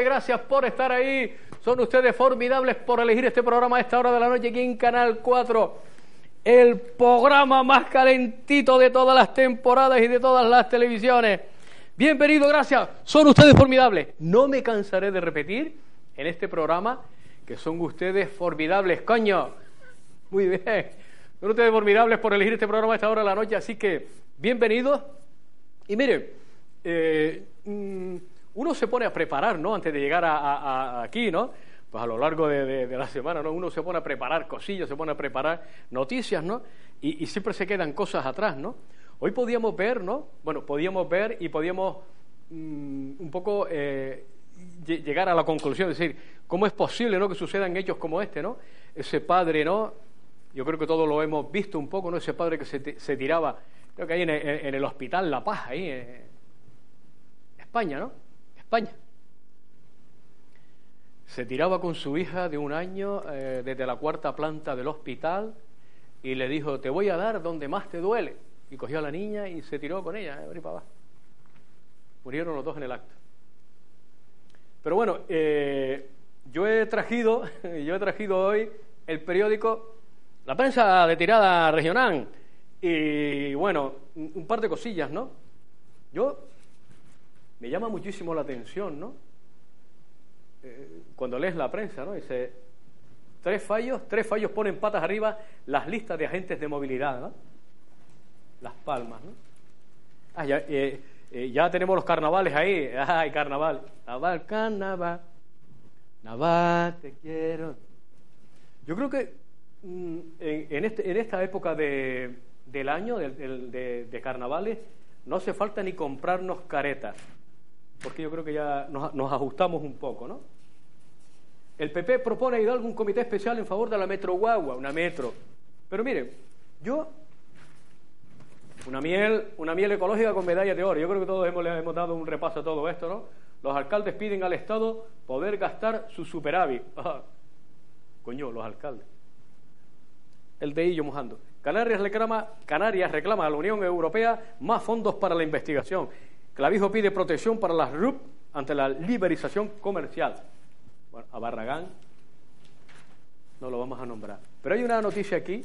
Gracias por estar ahí. Son ustedes formidables por elegir este programa a esta hora de la noche aquí en Canal 4. El programa más calentito de todas las temporadas y de todas las televisiones. Bienvenido, gracias. Son ustedes formidables. No me cansaré de repetir en este programa que son ustedes formidables, coño. Muy bien. Son ustedes formidables por elegir este programa a esta hora de la noche, así que bienvenidos. Y miren, eh, mm, uno se pone a preparar, ¿no? Antes de llegar a, aquí, ¿no? Pues a lo largo de, la semana, ¿no? Uno se pone a preparar cosillas, se pone a preparar noticias, ¿no? Y, siempre se quedan cosas atrás, ¿no? Hoy podíamos ver, ¿no? Bueno, podíamos ver y podíamos mm, un poco eh, llegar a la conclusión, es decir, ¿cómo es posible, ¿no? Que sucedan hechos como este, ¿no? Ese padre, ¿no? Yo creo que todos lo hemos visto un poco, ¿no? Ese padre que se, tiraba, creo que ahí en el, hospital La Paz, ahí, en España, ¿no? España. Se tiraba con su hija de un año eh, desde la cuarta planta del hospital y le dijo, te voy a dar donde más te duele. Y cogió a la niña y se tiró con ella, eh, para Murieron los dos en el acto. Pero bueno, eh, yo he trajido, yo he trajido hoy el periódico La Prensa de Tirada Regional y bueno, un par de cosillas, ¿no? Yo me llama muchísimo la atención, ¿no? Eh, cuando lees la prensa, ¿no? Dice, tres fallos, tres fallos ponen patas arriba las listas de agentes de movilidad, ¿no? Las palmas, ¿no? Ah, ya, eh, eh, ya tenemos los carnavales ahí, ay, carnaval, carnaval, carnaval, carnaval, te quiero. Yo creo que mm, en, este, en esta época de, del año, de, de carnavales, no hace falta ni comprarnos caretas porque yo creo que ya nos, ajustamos un poco, ¿no? El PP propone a Hidalgo un comité especial en favor de la Metro Guagua, una metro. Pero miren, yo, una miel, una miel ecológica con medalla de oro. Yo creo que todos hemos, le hemos dado un repaso a todo esto, ¿no? Los alcaldes piden al Estado poder gastar su superávit. Ah, coño, los alcaldes. El de ellos mojando. Canarias reclama, Canarias reclama a la Unión Europea más fondos para la investigación. Clavijo pide protección para las RUP ante la liberización comercial. Bueno, a Barragán no lo vamos a nombrar. Pero hay una noticia aquí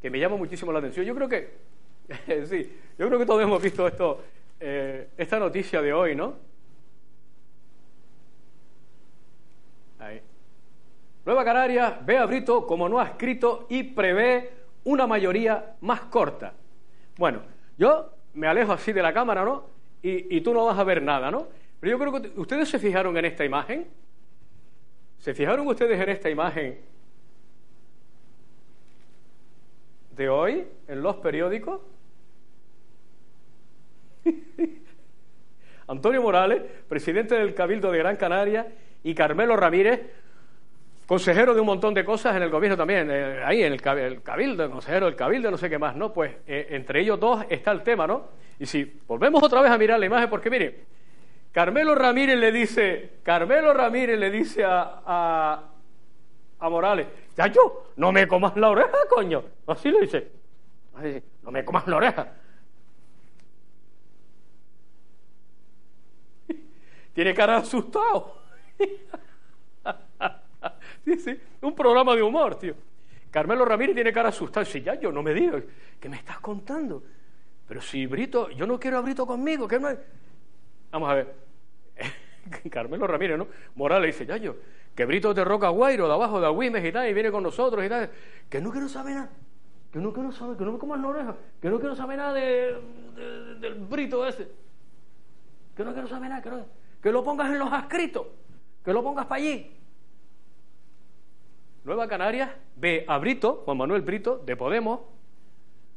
que me llama muchísimo la atención. Yo creo que, sí, yo creo que todos hemos visto esto, eh, esta noticia de hoy, ¿no? Ahí. Nueva Canarias ve a Brito como no ha escrito y prevé una mayoría más corta. Bueno, yo me alejo así de la cámara, ¿no? Y, tú no vas a ver nada, ¿no? Pero yo creo que ustedes se fijaron en esta imagen. ¿Se fijaron ustedes en esta imagen de hoy en los periódicos? Antonio Morales, presidente del Cabildo de Gran Canaria, y Carmelo Ramírez, consejero de un montón de cosas en el gobierno también, eh, ahí en el, cabildo, el consejero del cabildo, no sé qué más, ¿no? Pues eh, entre ellos dos está el tema, ¿no? Y si volvemos otra vez a mirar la imagen, porque mire, Carmelo Ramírez le dice, Carmelo Ramírez le dice a, a, Morales, ya yo, no me comas la oreja, coño. Así le dice, no me comas la oreja. Tiene cara asustado. un programa de humor, tío. Carmelo Ramírez tiene cara asustada. Dice, ya, yo no me digas, ¿qué me estás contando? Pero si Brito, yo no quiero a Brito conmigo, que no Vamos a ver. Carmelo Ramírez, ¿no? Morales dice, ya yo, que Brito de Roca Guairo, de abajo de Agüimes y tal, y viene con nosotros y tal, que no quiero saber nada, que no quiero saber, que no me comas la oreja, que no quiero saber nada de, del Brito ese, que no quiero saber nada, que, que lo pongas en los escritos, que lo pongas para allí. Nueva Canarias ve a Brito, Juan Manuel Brito, de Podemos,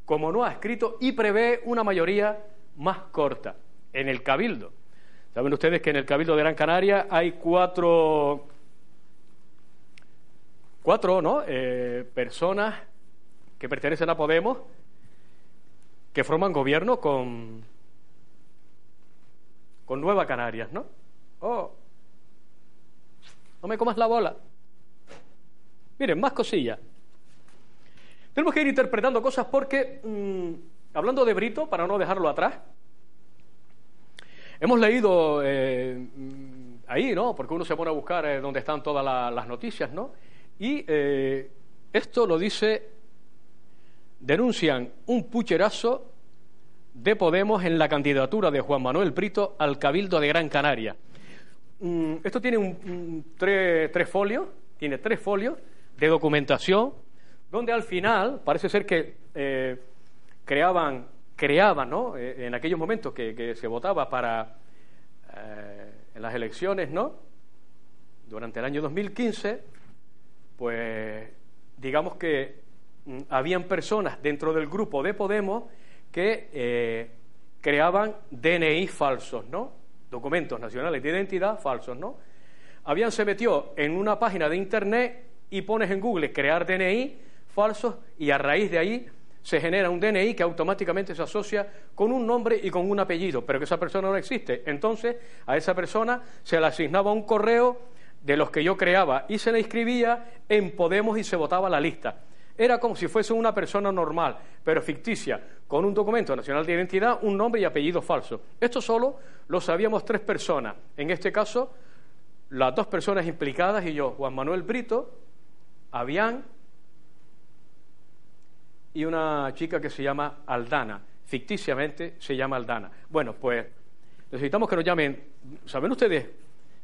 como no ha escrito, y prevé una mayoría más corta en el Cabildo. Saben ustedes que en el Cabildo de Gran Canaria hay cuatro, cuatro ¿no? Eh, personas que pertenecen a Podemos que forman gobierno con, con Nueva Canarias, ¿no? Oh, no me comas la bola. Miren, más cosillas. Tenemos que ir interpretando cosas porque mm, hablando de Brito, para no dejarlo atrás, hemos leído eh, ahí, ¿no? Porque uno se pone a buscar eh, dónde están todas las noticias, ¿no? Y eh, esto lo dice, denuncian un pucherazo de Podemos en la candidatura de Juan Manuel Brito al Cabildo de Gran Canaria. Mm, esto tiene un, tres, folios, tiene tres folios de documentación, donde al final parece ser que eh, creaban, creaban, ¿no? Eh, en aquellos momentos que, se votaba para eh, en las elecciones, ¿no? Durante el año 2015, pues digamos que mm, habían personas dentro del grupo de Podemos que creaban DNI falsos, ¿no? documentos nacionales de identidad falsos, ¿no? Habían se metió en una página de internet y pones en Google crear DNI falsos y a raíz de ahí se genera un DNI que automáticamente se asocia con un nombre y con un apellido, pero que esa persona no existe. Entonces, a esa persona se le asignaba un correo de los que yo creaba y se le inscribía en Podemos y se votaba la lista. Era como si fuese una persona normal, pero ficticia, con un documento nacional de identidad, un nombre y apellido falso. Esto solo lo sabíamos tres personas. En este caso, las dos personas implicadas y yo, Juan Manuel Brito, Avián y una chica que se llama Aldana. Ficticiamente se llama Aldana. Bueno, pues necesitamos que nos llamen. ¿Saben ustedes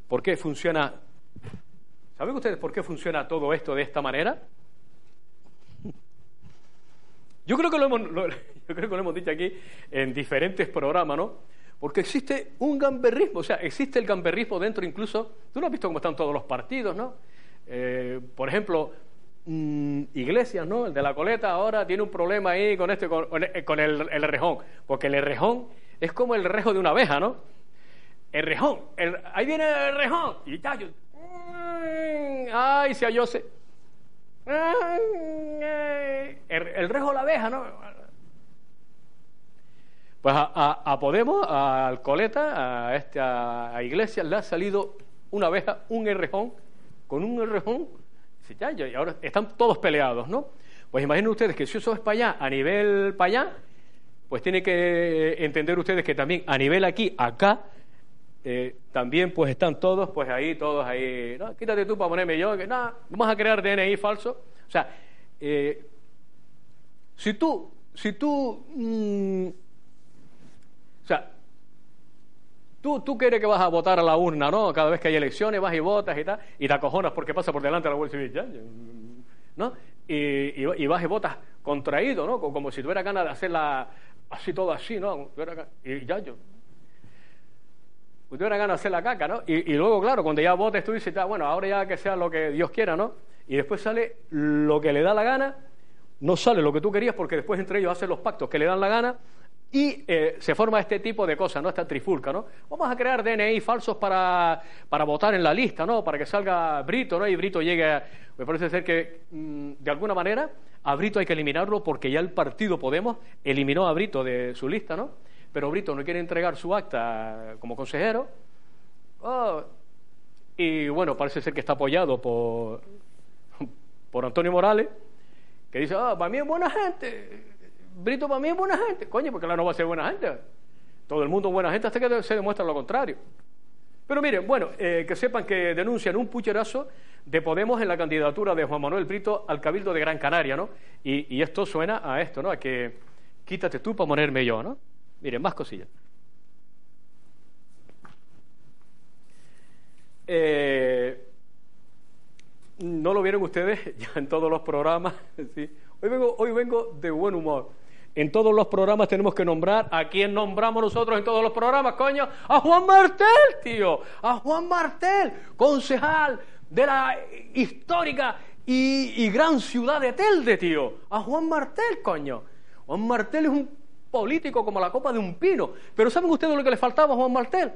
por qué funciona? ¿Saben ustedes por qué funciona todo esto de esta manera? Yo creo que lo hemos, yo creo que lo hemos dicho aquí en diferentes programas, ¿no? Porque existe un gamberrismo, o sea, existe el gamberrismo dentro incluso, tú no has visto cómo están todos los partidos, ¿no? Eh, por ejemplo, mm, Iglesias, ¿no? El de la coleta ahora tiene un problema ahí con este, con, el, el, rejón, porque el rejón es como el rejo de una abeja, ¿no? El rejón, ahí viene el rejón, y ya, yo, ay, se se el, rejo de la abeja, ¿no? Pues a, Podemos, a Alcoleta, a, este, a, Iglesias, le ha salido una abeja, un errejón, con un errejón, y ahora están todos peleados, ¿no? Pues imaginen ustedes que si eso es para allá, a nivel para allá, pues tiene que entender ustedes que también a nivel aquí, acá, eh, también pues están todos, pues ahí, todos ahí, no, quítate tú para ponerme yo, que nada, vamos a crear DNI falso. O sea, eh, si tú, si tú, mm, o sea, tú, tú quieres que vas a votar a la urna, ¿no? Cada vez que hay elecciones vas y votas y tal, y te acojonas porque pasa por delante de la Guardia Civil, ¿no? Y, y, vas y votas contraído, ¿no? Como si tuviera ganas de hacerla así todo así, ¿no? Y ya yo, Usted ganas de hacer la caca, ¿no? Y, luego, claro, cuando ya votes tú dices, bueno, ahora ya que sea lo que Dios quiera, ¿no? Y después sale lo que le da la gana, no sale lo que tú querías porque después entre ellos hacen los pactos que le dan la gana y eh, se forma este tipo de cosas, ¿no? Esta trifulca, ¿no? Vamos a crear DNI falsos para, para votar en la lista, ¿no? Para que salga Brito, ¿no? Y Brito llegue, a, me parece ser que mm, de alguna manera a Brito hay que eliminarlo porque ya el partido Podemos eliminó a Brito de su lista, ¿no? pero Brito no quiere entregar su acta como consejero. Oh, y bueno, parece ser que está apoyado por, por Antonio Morales, que dice, ah, para mí es buena gente, Brito para mí es buena gente. Coño, porque la no va a ser buena gente. Todo el mundo es buena gente hasta que se demuestra lo contrario. Pero miren, bueno, eh, que sepan que denuncian un pucherazo de Podemos en la candidatura de Juan Manuel Brito al Cabildo de Gran Canaria, ¿no? Y, esto suena a esto, ¿no? A que quítate tú para ponerme yo, ¿no? Miren, más cosillas. Eh, no lo vieron ustedes ya en todos los programas. Hoy, vengo, hoy vengo de buen humor. En todos los programas tenemos que nombrar a quién nombramos nosotros en todos los programas, coño. A Juan Martel, tío. A Juan Martel, concejal de la histórica y, y gran ciudad de Telde, tío. A Juan Martel, coño. Juan Martel es un político como la copa de un pino. Pero ¿saben ustedes lo que le faltaba a Juan Martel?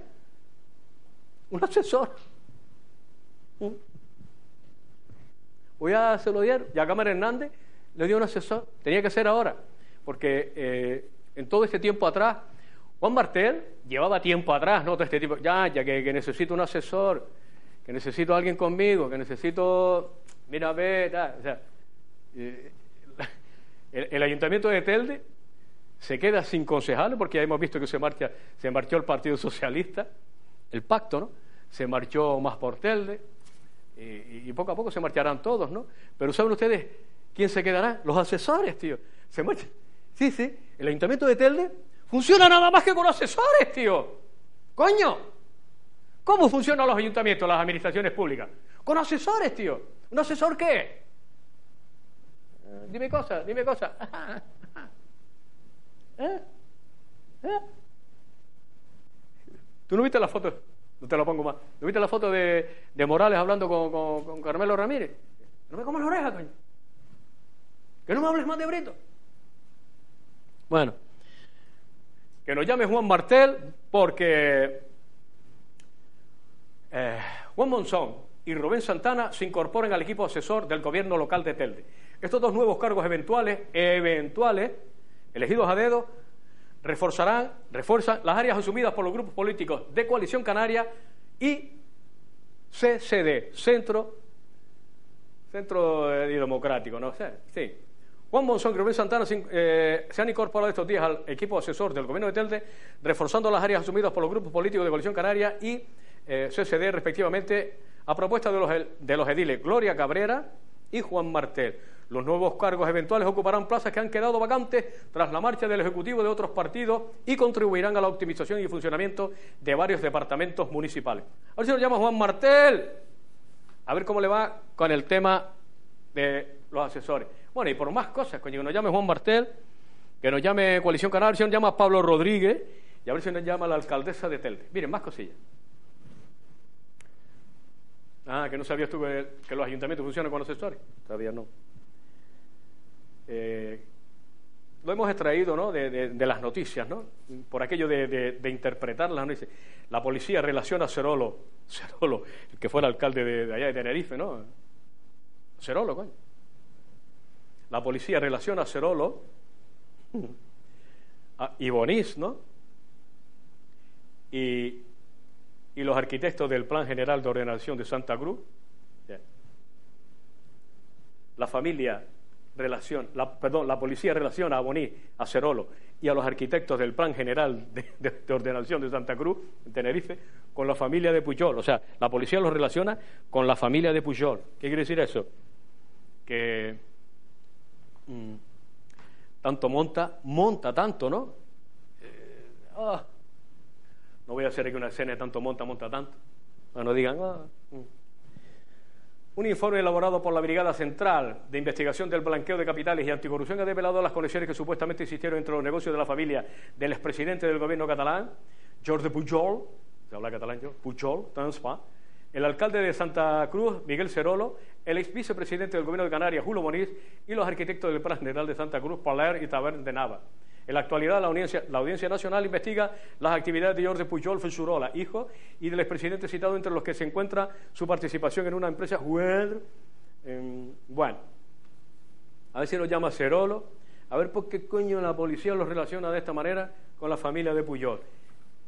Un asesor. Voy a se lo dieron. Ya Cámara Hernández le dio un asesor. Tenía que ser ahora. Porque eh, en todo este tiempo atrás, Juan Martel llevaba tiempo atrás, ¿no? Todo este tipo. Ya, ya que, necesito un asesor, que necesito a alguien conmigo, que necesito. Mira, a ver, O sea, eh, el ayuntamiento de Telde se queda sin concejales, porque ya hemos visto que se, marcha, se marchó el Partido Socialista, el pacto, ¿no? Se marchó más por Telde, y, y, poco a poco se marcharán todos, ¿no? Pero ¿saben ustedes quién se quedará? Los asesores, tío. Se marchan. Sí, sí, el Ayuntamiento de Telde funciona nada más que con asesores, tío. Coño. ¿Cómo funcionan los ayuntamientos, las administraciones públicas? Con asesores, tío. ¿Un asesor qué? Eh, dime cosas, dime cosas. ¿Eh? ¿Eh? ¿Tú no viste la foto? No te lo pongo más. ¿No viste la foto de, de Morales hablando con, con, Carmelo Ramírez? No me comas la oreja, coño. Que no me hables más de Brito. Bueno, que nos llame Juan Martel porque eh, Juan Monzón y Rubén Santana se incorporan al equipo asesor del gobierno local de Telde. Estos dos nuevos cargos eventuales, eventuales, elegidos a dedo, reforzarán, refuerzan las áreas asumidas por los grupos políticos de Coalición Canaria y CCD, Centro, Centro Democrático, ¿no? Sí. Juan Monzón y Rubén Santana eh, se han incorporado estos días al equipo asesor del gobierno de Telde, reforzando las áreas asumidas por los grupos políticos de Coalición Canaria y eh, CCD, respectivamente, a propuesta de los, de los ediles Gloria Cabrera y Juan Martel. Los nuevos cargos eventuales ocuparán plazas que han quedado vacantes tras la marcha del Ejecutivo de otros partidos y contribuirán a la optimización y funcionamiento de varios departamentos municipales. A ver si nos llama Juan Martel. A ver cómo le va con el tema de los asesores. Bueno, y por más cosas, coño, que nos llame Juan Martel, que nos llame Coalición Canal, a ver si nos llama Pablo Rodríguez y a ver si nos llama la alcaldesa de Telde. Miren, más cosillas. Ah, que no sabías tú que, los ayuntamientos funcionan con asesores. Todavía no. Eh, lo hemos extraído ¿no? de, las noticias, ¿no? por aquello de, interpretar las noticias. La policía relaciona a Cerolo, Cerolo, el que fue el alcalde de, allá de Tenerife, ¿no? Cerolo, coño. La policía relaciona a Cerolo a Ibonís, ¿no? Y y los arquitectos del Plan General de Ordenación de Santa Cruz, la familia relación, la, perdón, la policía relaciona a Boní, a Cerolo y a los arquitectos del Plan General de, Ordenación de Santa Cruz, en Tenerife, con la familia de Puyol. O sea, la policía los relaciona con la familia de Puyol. ¿Qué quiere decir eso? Que mm, tanto monta, monta tanto, ¿no? Eh, ah, no voy a hacer aquí una escena de tanto monta, monta tanto. No digan, ah, mm". Un informe elaborado por la Brigada Central de Investigación del Blanqueo de Capitales y Anticorrupción ha develado las conexiones que supuestamente existieron entre los negocios de la familia del expresidente del gobierno catalán, de Pujol, se habla catalán Pujol, Transpa, el alcalde de Santa Cruz, Miguel Cerolo, el ex vicepresidente del gobierno de Canarias, Julio Moniz, y los arquitectos del Plan General de Santa Cruz, Paler y Tavern de Nava. En la actualidad, la Audiencia, Nacional investiga las actividades de Jorge Pujol Fusurola, hijo, y del expresidente citado, entre los que se encuentra su participación en una empresa bueno, a ver si lo llama Cerolo, a ver por qué coño la policía los relaciona de esta manera con la familia de Pujol.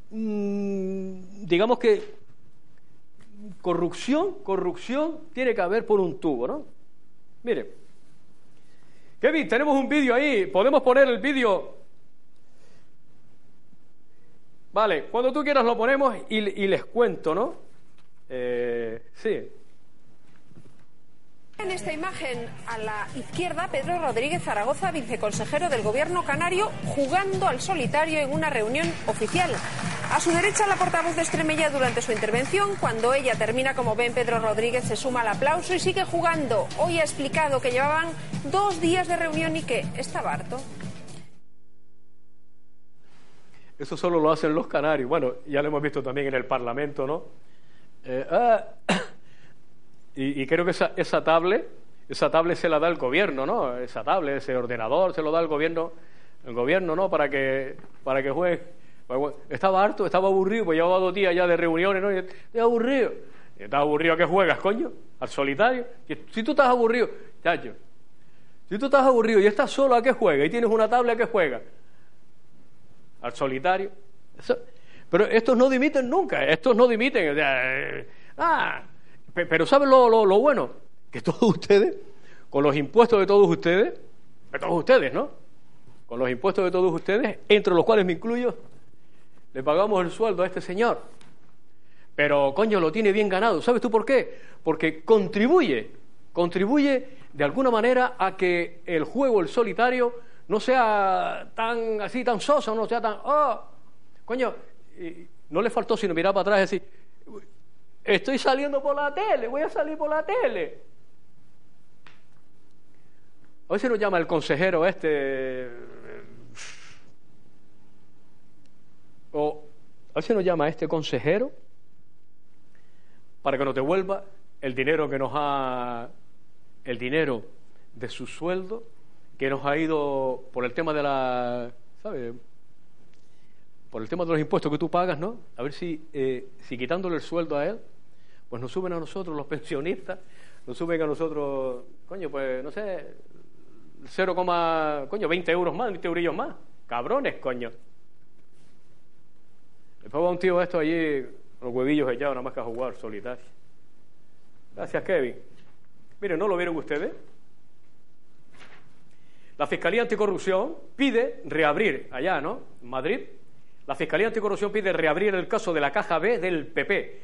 Mm, digamos que corrupción, corrupción tiene que haber por un tubo, ¿no? Mire, Kevin, tenemos un vídeo ahí, podemos poner el vídeo Vale, cuando tú quieras lo ponemos y, les cuento, ¿no? Eh, sí. En esta imagen a la izquierda, Pedro Rodríguez Zaragoza, viceconsejero del Gobierno canario, jugando al solitario en una reunión oficial. A su derecha, la portavoz de Estremella durante su intervención. Cuando ella termina, como ven, Pedro Rodríguez se suma al aplauso y sigue jugando. Hoy ha explicado que llevaban dos días de reunión y que estaba harto. Eso solo lo hacen los canarios. Bueno, ya lo hemos visto también en el Parlamento, ¿no? Eh, ah, y, creo que esa, esa tablet, esa tablet se la da el gobierno, ¿no? Esa tablet, ese ordenador se lo da el gobierno, el gobierno, ¿no? Para que, para que juegue. Estaba harto, estaba aburrido, pues llevaba dos días ya de reuniones, ¿no? Estoy aburrido. ¿Estás aburrido a qué juegas, coño? ¿Al solitario? Si tú estás aburrido, chacho, si tú estás aburrido y estás solo, ¿a qué juegas? Y tienes una tablet, ¿a qué juegas? al solitario. pero estos no dimiten nunca, estos no dimiten. Eh, ah, pero ¿saben lo, lo, bueno? Que todos ustedes, con los impuestos de todos ustedes, de todos ustedes, ¿no? con los impuestos de todos ustedes, entre los cuales me incluyo, le pagamos el sueldo a este señor. Pero, coño, lo tiene bien ganado. ¿Sabes tú por qué? Porque contribuye, contribuye de alguna manera a que el juego, el solitario, no sea tan así, tan soso, no sea tan, oh, coño, no le faltó sino mirar para atrás y decir, estoy saliendo por la tele, voy a salir por la tele. A veces nos llama el consejero este, o a veces nos llama este consejero para que nos devuelva el dinero que nos ha, el dinero de su sueldo, que nos ha ido por el tema de la, ¿sabes? Por el tema de los impuestos que tú pagas, ¿no? A ver si, eh, si quitándole el sueldo a él, pues nos suben a nosotros los pensionistas, nos suben a nosotros, coño, pues no sé, 0, coño, 20 euros más, 20 eurillos más. Cabrones, coño. Después va un tío esto allí los huevillos echados nada más que a jugar solitario. Gracias, Kevin. Miren, ¿no lo vieron ustedes? La Fiscalía Anticorrupción pide reabrir, allá, ¿no? En Madrid, la Fiscalía Anticorrupción pide reabrir el caso de la Caja B del PP.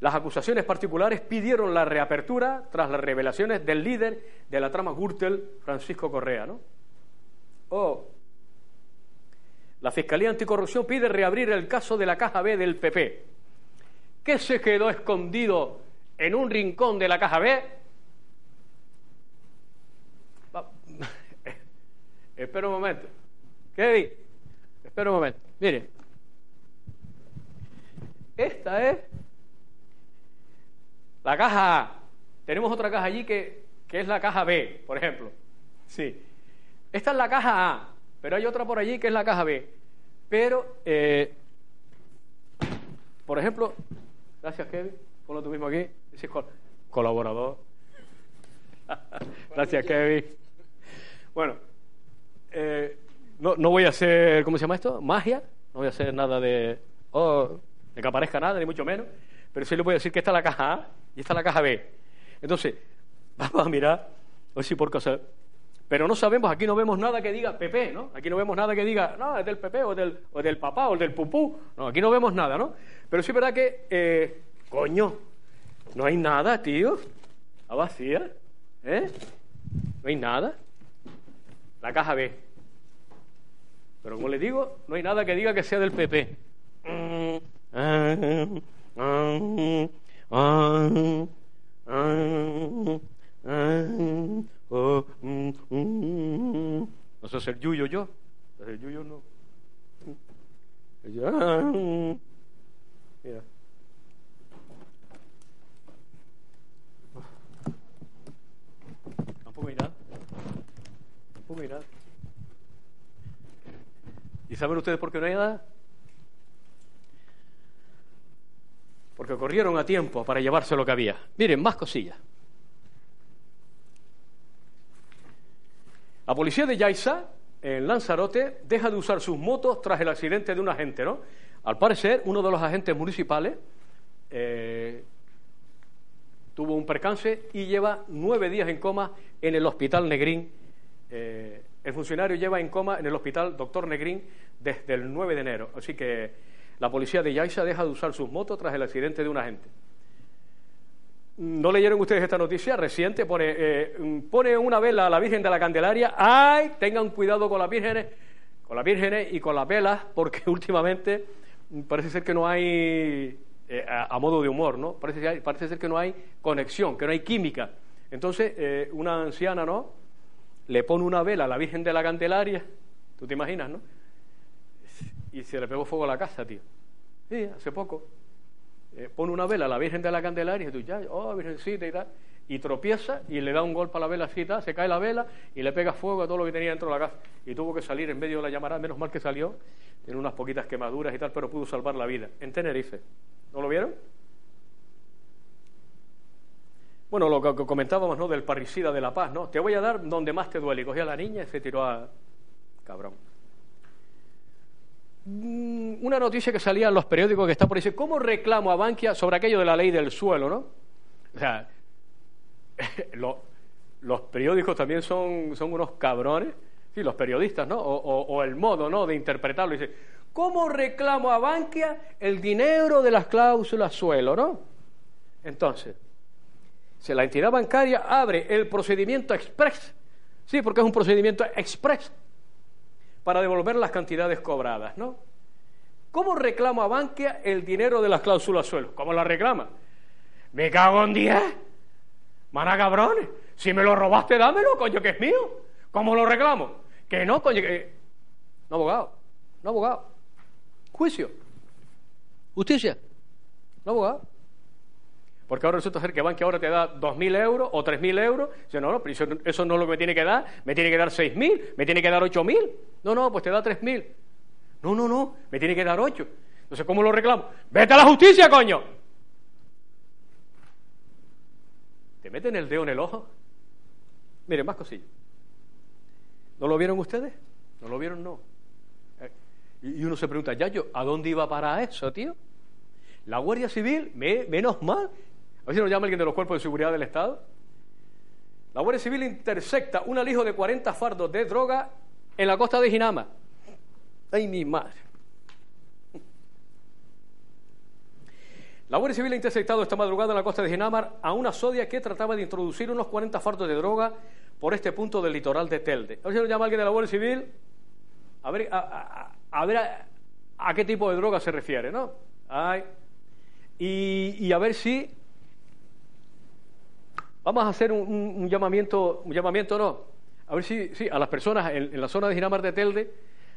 Las acusaciones particulares pidieron la reapertura tras las revelaciones del líder de la trama Gürtel, Francisco Correa, ¿no? Oh, la Fiscalía Anticorrupción pide reabrir el caso de la Caja B del PP. ¿Qué se quedó escondido en un rincón de la caja B? Espera un momento. Kevin, espera un momento. Mire, esta es la caja A. Tenemos otra caja allí que, que es la caja B, por ejemplo. Sí. Esta es la caja A, pero hay otra por allí que es la caja B. Pero, eh, por ejemplo, Gracias, Kevin. Ponlo tú mismo aquí. Ese colaborador. Gracias, Kevin. Bueno, eh, no, no, voy a hacer, ¿cómo se llama esto? Magia. No voy a hacer nada de, oh, de que aparezca nada, ni mucho menos. Pero sí le voy a decir que esta es la caja A y esta es la caja B. Entonces, vamos a mirar, a ver si por cosa. Pero no sabemos, aquí no vemos nada que diga PP, ¿no? Aquí no vemos nada que diga, no, es del PP o del, o del papá o del pupú. No, aquí no vemos nada, ¿no? Pero sí es verdad que, eh, coño, no hay nada, tío. Está vacía, ¿eh? No hay nada. La caja B. Pero como le digo, no hay nada que diga que sea del PP. No sé ser yuyo yo. El yuyo no. Mira. Tampoco hay. Tampoco hay nada. ¿Y saben ustedes por qué no hay nada? Porque corrieron a tiempo para llevarse lo que había. Miren, más cosillas. La policía de Yaisa, en Lanzarote, deja de usar sus motos tras el accidente de un agente, ¿no? Al parecer, uno de los agentes municipales eh, tuvo un percance y lleva nueve días en coma en el hospital Negrín. Eh, el funcionario lleva en coma en el hospital Doctor Negrín desde el 9 de enero. Así que la policía de Yaisa deja de usar sus motos tras el accidente de un agente. ¿No leyeron ustedes esta noticia reciente? Pone, eh, pone una vela a la Virgen de la Candelaria. ¡Ay! Tengan cuidado con las vírgenes, con las vírgenes y con las velas, porque últimamente parece ser que no hay, eh, a, modo de humor, ¿no? Parece, parece ser que no hay conexión, que no hay química. Entonces, eh, una anciana, ¿no? Le pone una vela a la Virgen de la Candelaria, tú te imaginas, ¿no? Y se le pegó fuego a la casa, tío. Sí, hace poco. Eh, pone una vela a la Virgen de la Candelaria y tú, ya, oh, Virgencita y tal, y tropieza y le da un golpe a la vela así, tal, se cae la vela y le pega fuego a todo lo que tenía dentro de la casa. Y tuvo que salir en medio de la llamarada, menos mal que salió, tiene unas poquitas quemaduras y tal, pero pudo salvar la vida, en Tenerife. ¿No lo vieron? Bueno, lo que comentábamos, ¿no? Del parricida de La Paz, ¿no? Te voy a dar donde más te duele. Y cogía a la niña y se tiró a... Cabrón. Mm, una noticia que salía en los periódicos que está por ahí, ¿cómo reclamo a Bankia sobre aquello de la ley del suelo, no? O sea, los periódicos también son, son unos cabrones, sí, los periodistas, ¿no? O, el modo, ¿no? De interpretarlo. Dice, ¿cómo reclamo a Bankia el dinero de las cláusulas suelo, ¿no? Entonces, si la entidad bancaria abre el procedimiento express, sí, porque es un procedimiento express, para devolver las cantidades cobradas, ¿no? ¿Cómo reclama Bankia el dinero de las cláusulas suelo? ¿Cómo la reclama? Me cago en día. Mana cabrones. Si me lo robaste, dámelo, coño, que es mío. ¿Cómo lo reclamo? Que no, coño, que. No, abogado. No, abogado. Juicio. Justicia. No, abogado. Porque ahora resulta ser que Bankia ahora te da 2.000 euros o 3.000 euros. Dice, no, no, pero eso, no es lo que me tiene que dar. Me tiene que dar 6.000, me tiene que dar 8.000. No, no, pues te da 3.000. No, no, no, me tiene que dar 8. Entonces, ¿cómo lo reclamo? Vete a la justicia, coño. ¿Te meten el dedo en el ojo? Miren, más cosillas. ¿No lo vieron ustedes? ¿No lo vieron? No. Eh, y uno se pregunta, ya yo, ¿a dónde iba para eso, tío? La Guardia Civil, menos mal. A ver si nos llama alguien de los cuerpos de seguridad del Estado. La Guardia Civil intercepta un alijo de 40 fardos de droga en la costa de Ginama. ¡Ay, mi madre! La Guardia Civil ha interceptado esta madrugada en la costa de Ginamar a una sodia que trataba de introducir unos 40 fardos de droga por este punto del litoral de Telde. A ver si nos llama alguien de la Guardia Civil a ver a, ver a, qué tipo de droga se refiere, ¿no? y, a ver si vamos a hacer un, llamamiento, un llamamiento no, a ver si, a las personas en, la zona de Ginamar de Telde,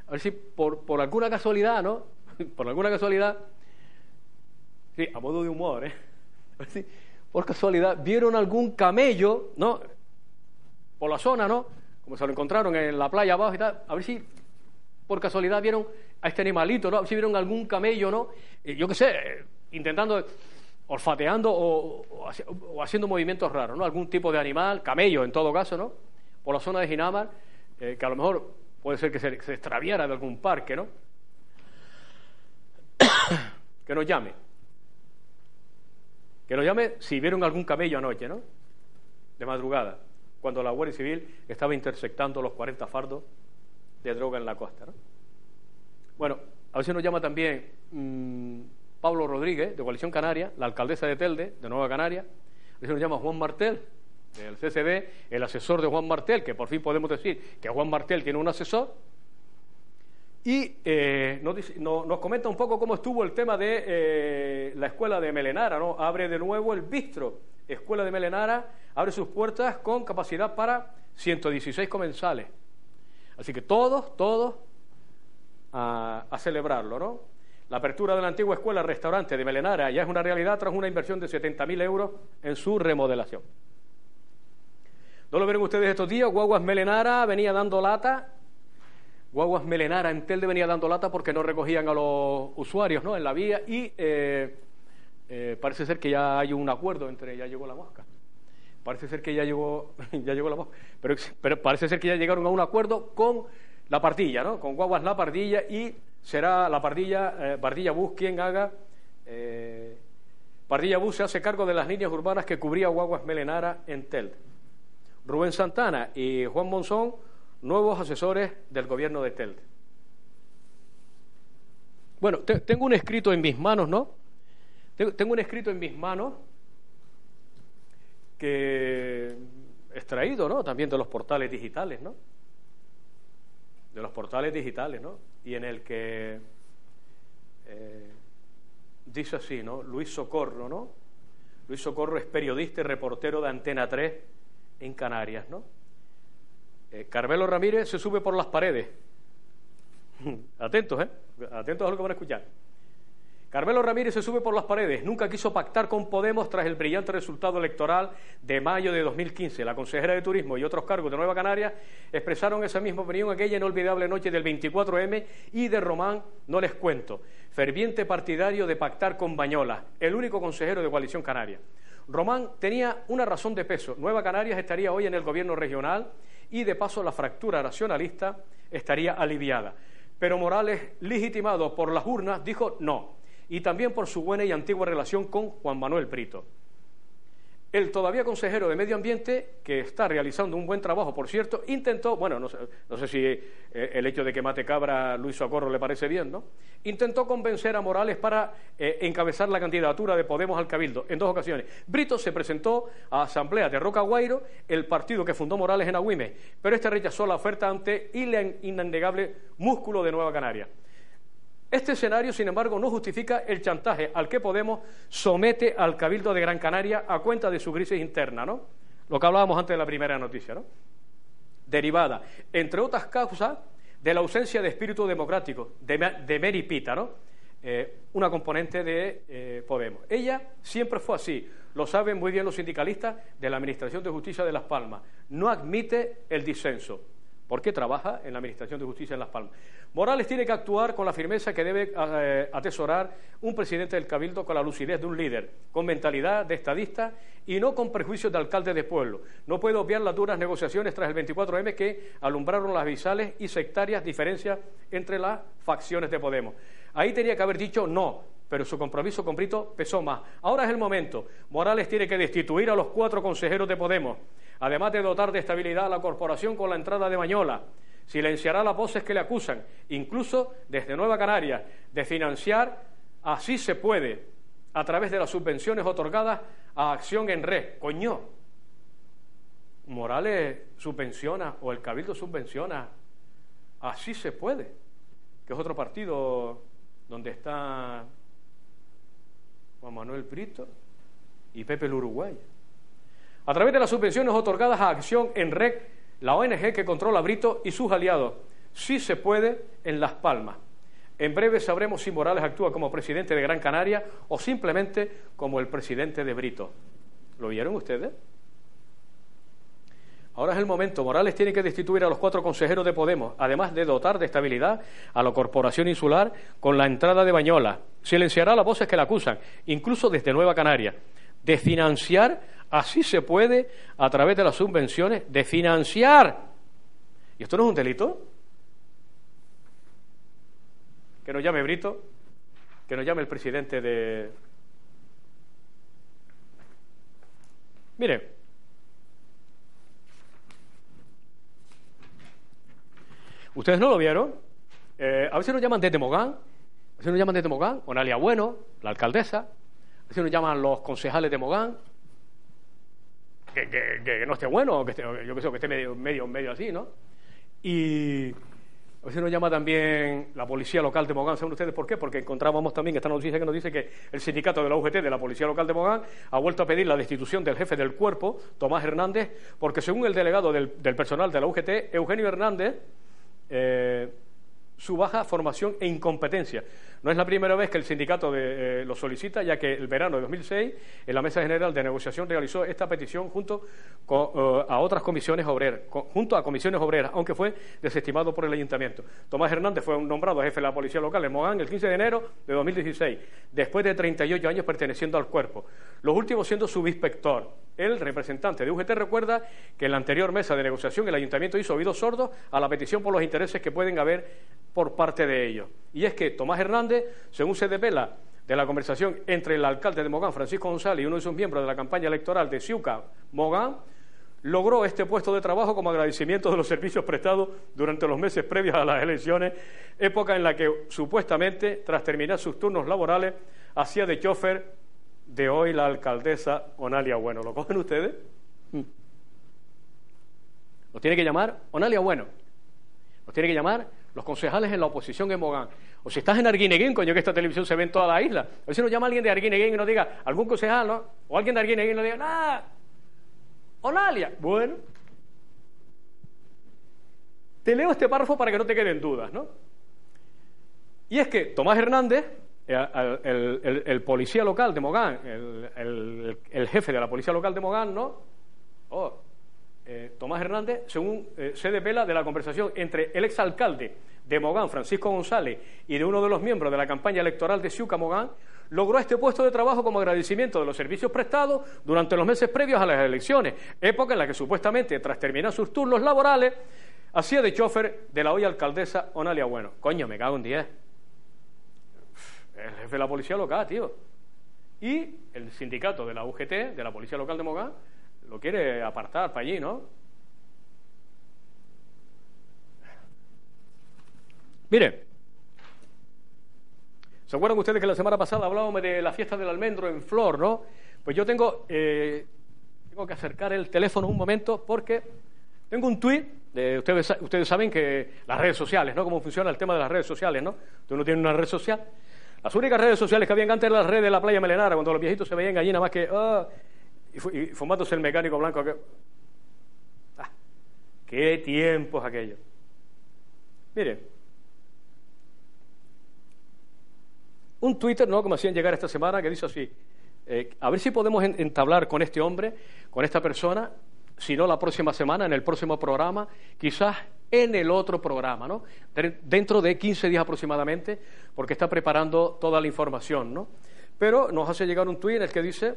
a ver si por, por alguna casualidad, ¿no? por alguna casualidad sí, a modo de humor, ¿eh? por casualidad, vieron algún camello, ¿no? Por la zona, ¿no? Como se lo encontraron en la playa abajo y tal, a ver si por casualidad vieron a este animalito, ¿no? A ver si vieron algún camello, ¿no? yo qué sé, intentando, olfateando o, haciendo movimientos raros, ¿no? Algún tipo de animal, camello en todo caso, ¿no? Por la zona de Ginamar, eh, que a lo mejor puede ser que se, extraviara de algún parque, ¿no? que nos llame. Que nos llame si vieron algún camello anoche, ¿no? De madrugada, cuando la Guardia Civil estaba intersectando los 40 fardos de droga en la costa, ¿no? Bueno, a si nos llama también mm, Pablo Rodríguez, de Coalición Canaria, la alcaldesa de Telde, de Nueva Canaria. A si nos llama Juan Martel, del CCD, el asesor de Juan Martel, que por fin podemos decir que Juan Martel tiene un asesor y eh, nos, comenta un poco cómo estuvo el tema de eh, la escuela de Melenara, ¿no? Abre de nuevo el bistro. Escuela de Melenara abre sus puertas con capacidad para 116 comensales. Así que todos, todos a, celebrarlo, ¿no? La apertura de la antigua escuela restaurante de Melenara ya es una realidad tras una inversión de 70.000 euros en su remodelación. ¿No lo vieron ustedes estos días? Guaguas Melenara venía dando lata Guaguas Melenara en Telde venía dando lata porque no recogían a los usuarios ¿no? en la vía y eh, eh, parece ser que ya hay un acuerdo entre ya llegó la mosca. Parece ser que ya llegó, ya llegó la mosca. Pero, parece ser que ya llegaron a un acuerdo con la partilla, ¿no? Con Guaguas la partilla y será la partilla, eh, Pardilla Bus quien haga. Eh, Pardilla Bus se hace cargo de las líneas urbanas que cubría Guaguas Melenara en Telde. Rubén Santana y Juan Monzón nuevos asesores del gobierno de Telde. Bueno, tengo un escrito en mis manos, ¿no? Tengo un escrito en mis manos que extraído, ¿no? También de los portales digitales, ¿no? De los portales digitales, ¿no? Y en el que eh, dice así, ¿no? Luis Socorro, ¿no? Luis Socorro es periodista y reportero de Antena 3 en Canarias, ¿no? Eh, Carmelo Ramírez se sube por las paredes. Atentos, ¿eh? Atentos a lo que van a escuchar. Carmelo Ramírez se sube por las paredes. Nunca quiso pactar con Podemos tras el brillante resultado electoral de mayo de 2015. La consejera de Turismo y otros cargos de Nueva Canaria expresaron esa misma opinión aquella inolvidable noche del 24M y de Román no les cuento. Ferviente partidario de pactar con Bañola, el único consejero de Coalición Canaria. Román tenía una razón de peso. Nueva Canarias estaría hoy en el gobierno regional y de paso la fractura nacionalista estaría aliviada. Pero Morales, legitimado por las urnas, dijo no, y también por su buena y antigua relación con Juan Manuel Brito. el todavía consejero de Medio Ambiente, que está realizando un buen trabajo, por cierto, intentó, bueno, no sé, si eh, el hecho de que mate cabra Luis Socorro le parece bien, ¿no? Intentó convencer a Morales para eh, encabezar la candidatura de Podemos al Cabildo en dos ocasiones. Brito se presentó a Asamblea de Roca Guairo, el partido que fundó Morales en Agüime, pero este rechazó la oferta ante el innegable músculo de Nueva Canaria. Este escenario, sin embargo, no justifica el chantaje al que Podemos somete al Cabildo de Gran Canaria a cuenta de su crisis interna, ¿no? Lo que hablábamos antes de la primera noticia, ¿no? Derivada, entre otras causas, de la ausencia de espíritu democrático, de, de Mary Pita, ¿no? Eh, una componente de eh, Podemos. Ella siempre fue así, lo saben muy bien los sindicalistas de la Administración de Justicia de Las Palmas. No admite el disenso porque trabaja en la Administración de Justicia en Las Palmas. Morales tiene que actuar con la firmeza que debe eh, atesorar un presidente del Cabildo con la lucidez de un líder, con mentalidad de estadista y no con prejuicios de alcalde de pueblo. No puede obviar las duras negociaciones tras el 24M que alumbraron las visales y sectarias diferencias entre las facciones de Podemos. Ahí tenía que haber dicho no, pero su compromiso con pesó más. Ahora es el momento. Morales tiene que destituir a los cuatro consejeros de Podemos además de dotar de estabilidad a la corporación con la entrada de Mañola. Silenciará las voces que le acusan, incluso desde Nueva Canaria, de financiar, así se puede, a través de las subvenciones otorgadas a Acción en Red. Coño, Morales subvenciona o el Cabildo subvenciona, así se puede, que es otro partido donde está Juan Manuel Brito y Pepe el Uruguay a través de las subvenciones otorgadas a Acción en REC, la ONG que controla Brito y sus aliados. Sí se puede en Las Palmas. En breve sabremos si Morales actúa como presidente de Gran Canaria o simplemente como el presidente de Brito. ¿Lo vieron ustedes? Ahora es el momento. Morales tiene que destituir a los cuatro consejeros de Podemos, además de dotar de estabilidad a la Corporación Insular con la entrada de Bañola. Silenciará las voces que la acusan, incluso desde Nueva Canaria, de financiar Así se puede, a través de las subvenciones, de financiar. ¿Y esto no es un delito? Que nos llame Brito, que nos llame el presidente de... Mire, ustedes no lo vieron. Eh, a veces nos llaman desde Mogán, a veces nos llaman desde Mogán, Onalia Bueno, la alcaldesa, a veces nos llaman los concejales de Mogán, que, no esté bueno, que esté, yo que que esté medio, medio, medio así, ¿no? Y a veces nos llama también la policía local de Mogán. ¿Saben ustedes por qué? Porque encontrábamos también esta noticia que nos dice que el sindicato de la UGT, de la policía local de Mogán, ha vuelto a pedir la destitución del jefe del cuerpo, Tomás Hernández, porque según el delegado del, personal de la UGT, Eugenio Hernández, eh, su baja formación e incompetencia. No es la primera vez que el sindicato eh, lo solicita, ya que el verano de 2006, en la Mesa General de Negociación realizó esta petición junto eh, a otras comisiones obreras, junto a comisiones obreras, aunque fue desestimado por el ayuntamiento. Tomás Hernández fue nombrado jefe de la policía local en Mogán el 15 de enero de 2016, después de 38 años perteneciendo al cuerpo, los últimos siendo subinspector. El representante de UGT recuerda que en la anterior mesa de negociación el ayuntamiento hizo oídos sordos a la petición por los intereses que pueden haber por parte de ellos. Y es que Tomás Hernández, según se devela de la conversación entre el alcalde de Mogán, Francisco González, y uno de sus miembros de la campaña electoral de Ciuca, Mogán, logró este puesto de trabajo como agradecimiento de los servicios prestados durante los meses previos a las elecciones, época en la que supuestamente, tras terminar sus turnos laborales, hacía de chofer de hoy la alcaldesa Onalia Bueno. ¿Lo cogen ustedes? Mm. Lo tiene que llamar Onalia Bueno. Lo tiene que llamar los concejales en la oposición en Mogán. O si estás en Arguineguín, coño, que esta televisión se ve en toda la isla. A ver si nos llama alguien de Arguineguín y nos diga, algún concejal, ¿no? O alguien de Arguineguín nos diga, nada, Onalia. Bueno. Te leo este párrafo para que no te queden dudas, ¿no? Y es que Tomás Hernández, eh, el, policía local de Mogán, el, jefe de la policía local de Mogán, ¿no? Oh, eh, Tomás Hernández, según eh, se devela de la conversación entre el exalcalde de Mogán, Francisco González, y de uno de los miembros de la campaña electoral de Ciuca Mogán, logró este puesto de trabajo como agradecimiento de los servicios prestados durante los meses previos a las elecciones, época en la que supuestamente, tras terminar sus turnos laborales, hacía de chofer de la hoy alcaldesa Onalia Bueno. Coño, me cago en diez el jefe de la policía local, tío. Y el sindicato de la UGT, de la Policía Local de Mogán, lo quiere apartar para allí, ¿no? Mire, ¿se acuerdan ustedes que la semana pasada hablábamos de la fiesta del almendro en Flor, ¿no? Pues yo tengo, eh, tengo que acercar el teléfono un momento porque tengo un tuit, de, ustedes, ustedes saben que las redes sociales, ¿no? Cómo funciona el tema de las redes sociales, ¿no? Tú no tienes una red social. Las únicas redes sociales que habían antes eran las redes de la playa Melenara, cuando los viejitos se veían allí nada más que... Ah, y, fumándose el mecánico blanco. Que, ah, ¡Qué tiempos aquellos! Mire, un Twitter, ¿no? Como hacían llegar esta semana, que dice así, eh, a ver si podemos entablar con este hombre, con esta persona, si no la próxima semana, en el próximo programa, quizás en el otro programa, ¿no? Dentro de 15 días aproximadamente, porque está preparando toda la información, ¿no? Pero nos hace llegar un tuit en el que dice,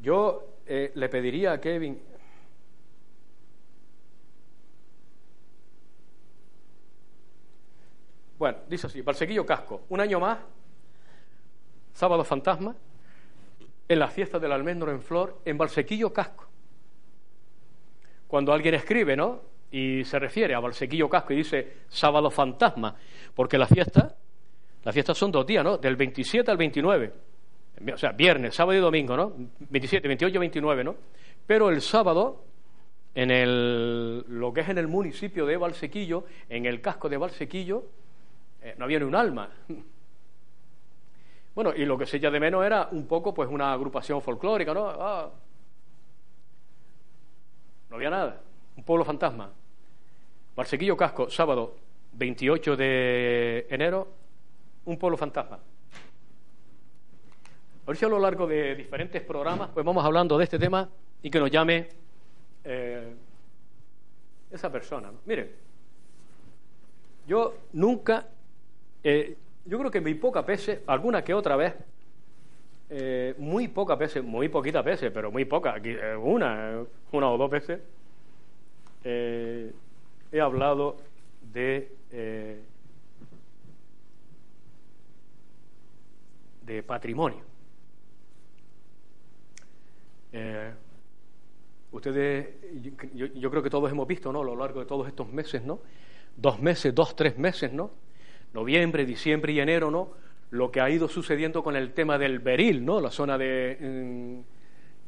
yo eh, le pediría a Kevin, Bueno, dice así, Valsequillo Casco, un año más, sábado fantasma, en la fiesta del almendro en flor, en Valsequillo Casco. Cuando alguien escribe, ¿no? Y se refiere a Valsequillo Casco y dice sábado fantasma, porque la fiesta, las fiestas son dos días, ¿no? Del 27 al 29. O sea, viernes, sábado y domingo, ¿no? 27, 28, 29, ¿no? Pero el sábado, en el, lo que es en el municipio de Valsequillo, en el casco de Valsequillo, eh, no había ni un alma. Bueno, y lo que se echa de menos era un poco, pues, una agrupación folclórica, ¿no? Ah. no había nada. Un pueblo fantasma. Barsequillo Casco, sábado 28 de enero, un pueblo fantasma. A ver si a lo largo de diferentes programas, pues vamos hablando de este tema y que nos llame eh, esa persona. Miren, yo nunca eh, yo creo que muy pocas veces, alguna que otra vez, eh, muy pocas veces, muy poquitas veces, pero muy pocas, eh, una, una o dos veces, he hablado de, de patrimonio. ustedes, yo, yo, creo que todos hemos visto, ¿no? A lo largo de todos estos meses, ¿no? Dos meses, dos, tres meses, ¿no? Noviembre, diciembre y enero, ¿no? Lo que ha ido sucediendo con el tema del Beril, ¿no? La zona de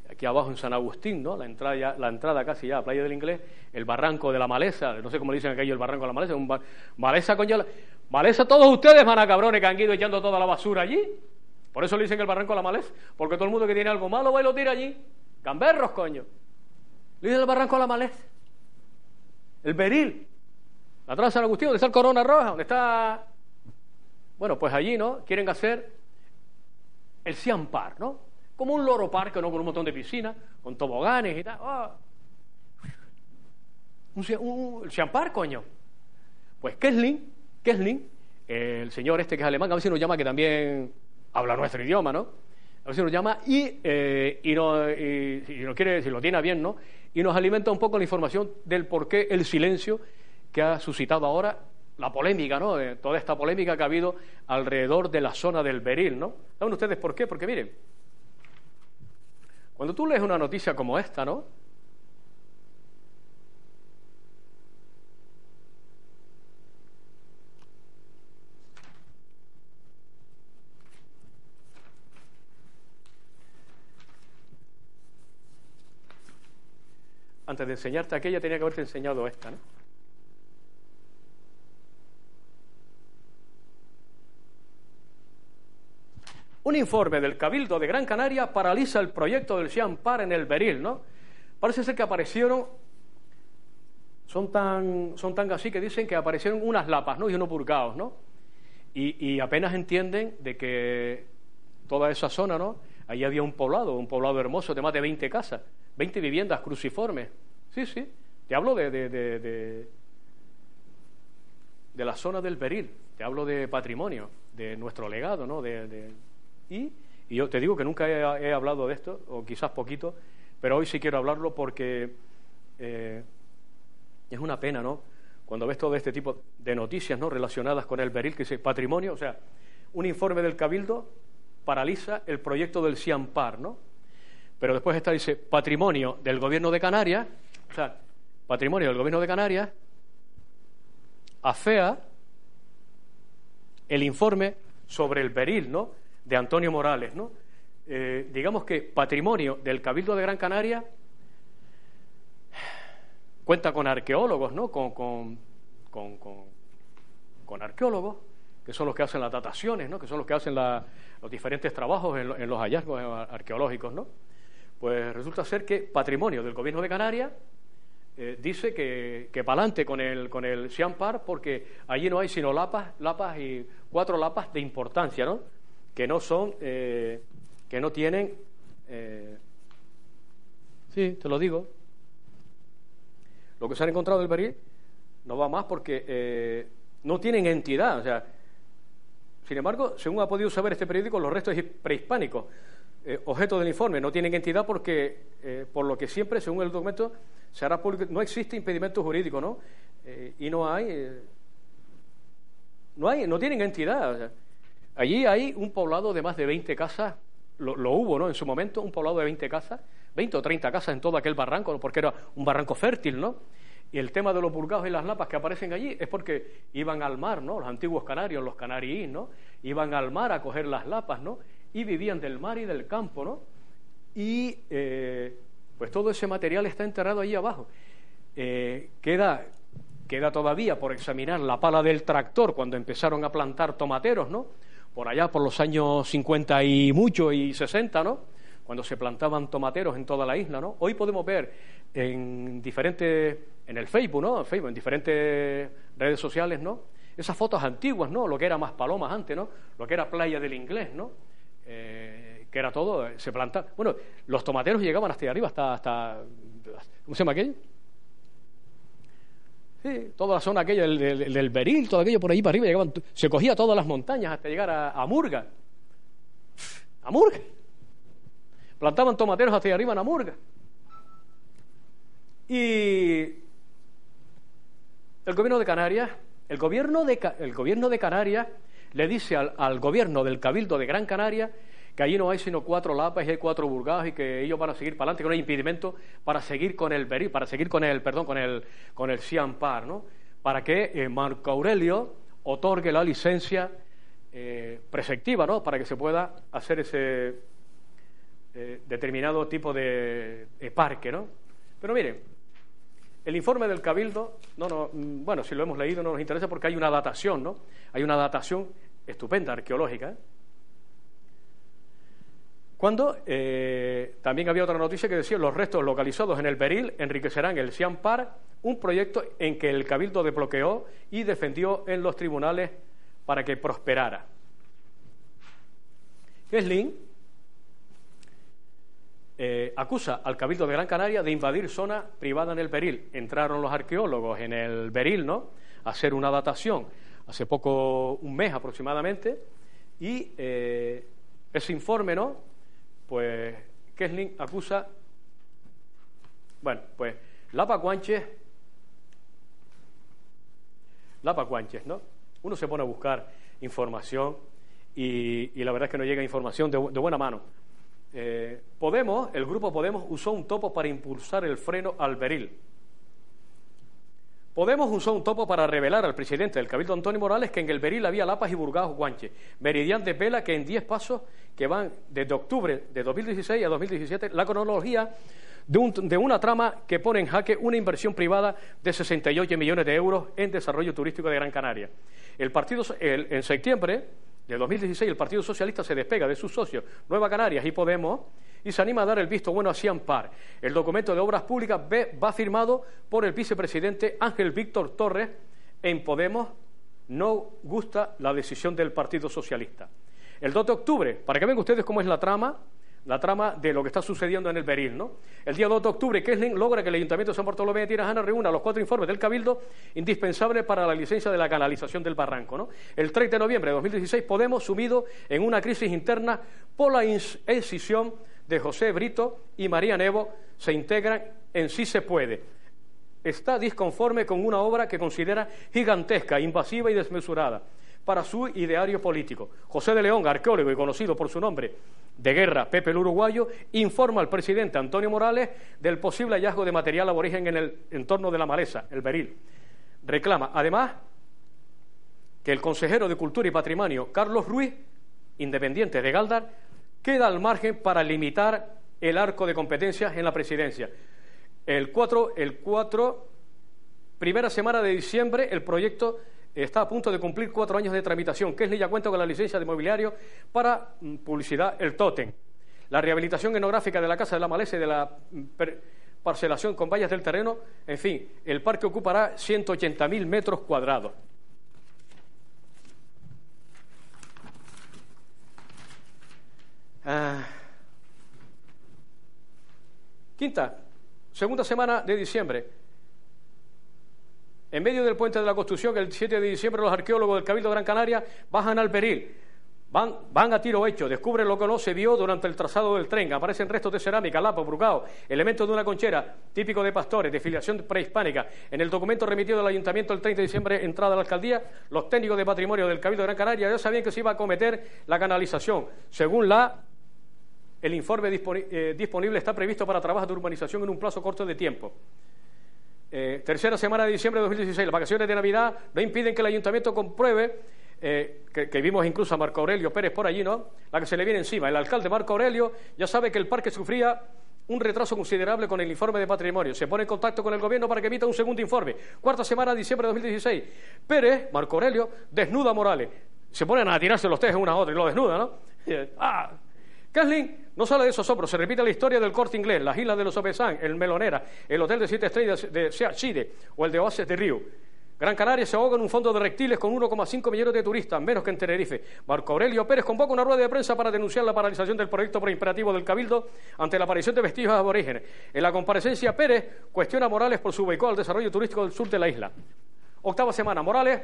aquí abajo en San Agustín, ¿no? La entrada, la entrada casi ya a Playa del Inglés, el barranco de la maleza, no sé cómo le dicen aquello, el barranco de la maleza, un maleza con ya maleza todos ustedes, mana cabrones, que han ido echando toda la basura allí. Por eso le dicen el barranco de la maleza, porque todo el mundo que tiene algo malo va y lo tira allí. Gamberros, coño. Le dicen el barranco de la maleza. El beril. La de San Agustín, donde está el Corona Roja, donde está bueno, pues allí, ¿no? Quieren hacer el Ciampar, ¿no? Como un loro parque, ¿no? Con un montón de piscinas, con toboganes y tal. ¡Oh! Un, Ciampar, coño. Pues Kessling, Kessling, el señor este que es alemán, a ver si nos llama, que también habla nuestro idioma, ¿no? A ver si nos llama y, eh, y, no, y, y quiere, si lo tiene bien, ¿no? Y nos alimenta un poco la información del por qué el silencio que ha suscitado ahora la polémica, ¿no? toda esta polémica que ha habido alrededor de la zona del Beril, ¿no? ¿Saben ustedes por qué? Porque miren, cuando tú lees una noticia como esta, ¿no? Antes de enseñarte aquella tenía que haberte enseñado esta, ¿no? Un informe del Cabildo de Gran Canaria paraliza el proyecto del Par en el Beril, ¿no? Parece ser que aparecieron, son tan, son tan así que dicen que aparecieron unas lapas, ¿no? Y unos purgados, ¿no? Y, apenas entienden de que toda esa zona, ¿no? Ahí había un poblado, un poblado hermoso de más de 20 casas, 20 viviendas cruciformes. Sí, sí, te hablo de, de, de, de la zona del Beril, te hablo de patrimonio, de nuestro legado, ¿no? de, y, yo te digo que nunca he, hablado de esto, o quizás poquito, pero hoy sí quiero hablarlo porque eh, es una pena, ¿no? Cuando ves todo este tipo de noticias, ¿no? Relacionadas con el beril, que es patrimonio, o sea, un informe del Cabildo paraliza el proyecto del Ciampar, ¿no? Pero después está, dice, patrimonio del gobierno de Canarias, o sea, patrimonio del gobierno de Canarias, afea el informe sobre el beril, ¿no? De Antonio Morales, ¿no? Eh, digamos que patrimonio del Cabildo de Gran Canaria cuenta con arqueólogos, ¿no? Con, con, con, arqueólogos, que son los que hacen las dataciones, ¿no? Que son los que hacen los diferentes trabajos en, los hallazgos arqueológicos, ¿no? Pues resulta ser que patrimonio del Gobierno de Canarias eh, dice que, que para adelante con el, con el Siampar porque allí no hay sino lapas, lapas y cuatro lapas de importancia, ¿no? Que no son, eh, que no tienen, eh, sí, te lo digo, lo que se han encontrado del Beril no va más porque no tienen entidad, o sea, sin embargo, según ha podido saber este periódico, los restos prehispánicos eh, objeto del informe no tienen entidad porque, eh, por lo que siempre, según el documento, se hará público. No existe impedimento jurídico, ¿no? Eh, y no hay. no hay, no tienen entidad. Allí hay un poblado de más de 20 casas, lo, hubo, ¿no? En su momento, un poblado de 20 casas, 20 o 30 casas en todo aquel barranco, porque era un barranco fértil, ¿no? Y el tema de los burgados y las lapas que aparecen allí es porque iban al mar, ¿no? Los antiguos canarios, los canariís, ¿no? Iban al mar a coger las lapas, ¿no? y vivían del mar y del campo, ¿no? Y eh, pues todo ese material está enterrado ahí abajo. Eh, queda, queda todavía por examinar la pala del tractor cuando empezaron a plantar tomateros, ¿no? Por allá por los años 50 y mucho y 60, ¿no? Cuando se plantaban tomateros en toda la isla, ¿no? Hoy podemos ver en diferentes, en el Facebook, ¿no? En Facebook, en diferentes redes sociales, ¿no? Esas fotos antiguas, ¿no? Lo que era más palomas antes, ¿no? Lo que era playa del inglés, ¿no? Eh, que era todo, eh, se planta. Bueno, los tomateros llegaban hasta arriba, hasta, hasta. ¿Cómo se llama aquello? Sí, toda la zona aquella del, del, Beril, todo aquello por ahí para arriba, llegaban, se cogía todas las montañas hasta llegar a, Murga. A Murga. Plantaban tomateros hasta arriba en Amurga. Y el gobierno de Canarias, el gobierno de, el gobierno de Canarias le dice al, gobierno del Cabildo de Gran Canaria que allí no hay sino cuatro lapas y hay cuatro burgados y que ellos van a seguir para adelante, que no hay impedimento para seguir con el para seguir con el, perdón, con el, con el Ciampar, ¿no? Para que eh, Marco Aurelio otorgue la licencia eh, preceptiva, ¿no? Para que se pueda hacer ese eh, determinado tipo de, parque, ¿no? Pero miren, el informe del Cabildo, no, no, mm, bueno, si lo hemos leído no nos interesa porque hay una datación, ¿no? Hay una datación estupenda arqueológica. Cuando eh, también había otra noticia que decía los restos localizados en el Beril enriquecerán el Siampar, un proyecto en que el Cabildo desbloqueó y defendió en los tribunales para que prosperara. Kesling eh, acusa al Cabildo de Gran Canaria de invadir zona privada en el Beril. Entraron los arqueólogos en el Beril, ¿no? A hacer una datación hace poco, un mes aproximadamente, y eh, ese informe, ¿no? Pues Kessling acusa, bueno, pues Lapa Guanches, Lapa Guanches, ¿no? Uno se pone a buscar información y, la verdad es que no llega información de, buena mano. Eh, Podemos, el grupo Podemos usó un topo para impulsar el freno al beril Podemos usó un topo para revelar al presidente del Cabildo Antonio Morales que en el Beril había Lapas y Burgaos Guanche, meridian de Pela que en 10 pasos que van desde octubre de 2016 a 2017, la cronología de, una trama que pone en jaque una inversión privada de 68 millones de euros en desarrollo turístico de Gran Canaria. El partido, en septiembre de 2016 el Partido Socialista se despega de sus socios Nueva Canarias y Podemos y se anima a dar el visto bueno a Ciampar. El documento de obras públicas va firmado por el vicepresidente Ángel Víctor Torres. En Podemos no gusta la decisión del Partido Socialista. El 2 de octubre, para que vean ustedes cómo es la trama, la trama de lo que está sucediendo en el Beril. ¿no? El día 2 de octubre, Kessling logra que el Ayuntamiento de San Bartolomé de Tirajana reúna los cuatro informes del Cabildo indispensables para la licencia de la canalización del barranco. El 30 de noviembre de 2016, Podemos, sumido en una crisis interna por la incisión de José Brito y María Nevo, se integran en Sí se puede. Está disconforme con una obra que considera gigantesca, invasiva y desmesurada para su ideario político. José de León, arqueólogo y conocido por su nombre de guerra, Pepe el Uruguayo, informa al presidente Antonio Morales del posible hallazgo de material aborigen en el entorno de la maleza, el beril. Reclama, además, que el consejero de Cultura y Patrimonio, Carlos Ruiz, independiente de Galdar, queda al margen para limitar el arco de competencias en la presidencia. El 4, el 4 primera semana de diciembre, el proyecto está a punto de cumplir cuatro años de tramitación. que ya cuenta con la licencia de mobiliario para mm, publicidad El Totem. La rehabilitación etnográfica de la Casa de la Maleza y de la mm, parcelación con vallas del terreno. En fin, el parque ocupará 180.000 metros cuadrados. Ah. Quinta, segunda semana de diciembre. En medio del puente de la construcción, el 7 de diciembre, los arqueólogos del Cabildo de Gran Canaria bajan al peril. Van, van, a tiro hecho, descubren lo que no se vio durante el trazado del tren. Aparecen restos de cerámica, lapo, brucao, elementos de una conchera, típico de pastores, de filiación prehispánica. En el documento remitido al Ayuntamiento el 30 de diciembre, entrada a la alcaldía, los técnicos de patrimonio del Cabildo de Gran Canaria ya sabían que se iba a cometer la canalización. Según la el informe eh, disponible está previsto para trabajos de urbanización en un plazo corto de tiempo. Eh, tercera semana de diciembre de 2016, las vacaciones de Navidad no impiden que el ayuntamiento compruebe, eh, que, vimos incluso a Marco Aurelio Pérez por allí, ¿no? La que se le viene encima. El alcalde Marco Aurelio ya sabe que el parque sufría un retraso considerable con el informe de patrimonio. Se pone en contacto con el gobierno para que emita un segundo informe. Cuarta semana de diciembre de 2016. Pérez, Marco Aurelio, desnuda a Morales. Se ponen a tirarse los tres en una a otra y lo desnuda, ¿no? ¡Ah! Kathleen no sale de esos hombros, se repite la historia del corte inglés, las islas de los Opesán, el Melonera, el hotel de siete estrellas de Chile o el de Oasis de Río. Gran Canaria se ahoga en un fondo de reptiles con 1,5 millones de turistas, menos que en Tenerife. Marco Aurelio Pérez convoca una rueda de prensa para denunciar la paralización del proyecto por imperativo del Cabildo ante la aparición de vestigios aborígenes. En la comparecencia, Pérez cuestiona a Morales por su boicot al desarrollo turístico del sur de la isla. Octava semana, Morales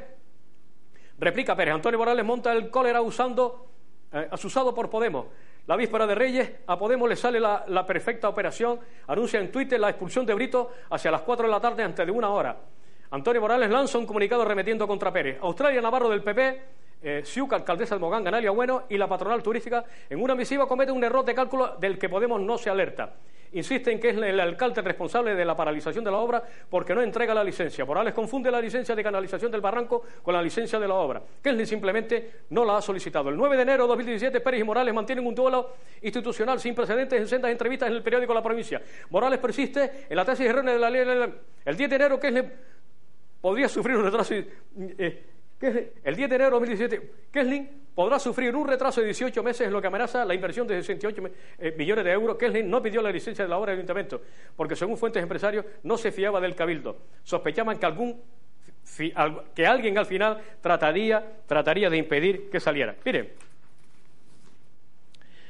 replica Pérez. Antonio Morales monta el cólera usando, eh, asusado por Podemos. La víspera de Reyes, a Podemos le sale la, perfecta operación, anuncia en Twitter la expulsión de Brito hacia las 4 de la tarde antes de una hora. Antonio Morales lanza un comunicado remetiendo contra Pérez. Australia Navarro del PP, eh, Siuca, alcaldesa de Mogán, Ganalia Bueno y la patronal turística, en una misiva comete un error de cálculo del que Podemos no se alerta insiste en que es el alcalde responsable de la paralización de la obra porque no entrega la licencia. Morales confunde la licencia de canalización del barranco con la licencia de la obra. que simplemente no la ha solicitado. El 9 de enero de 2017, Pérez y Morales mantienen un duelo institucional sin precedentes en sendas entrevistas en el periódico La Provincia. Morales persiste en la tesis errónea de la ley. El 10 de enero, es podría sufrir un retraso. Eh, el 10 de enero de 2017, Kesling podrá sufrir un retraso de 18 meses, en lo que amenaza la inversión de 68 eh, millones de euros. Kesling no pidió la licencia de la obra del ayuntamiento, porque según fuentes empresarios no se fiaba del cabildo. Sospechaban que algún que alguien al final trataría, trataría de impedir que saliera. Miren,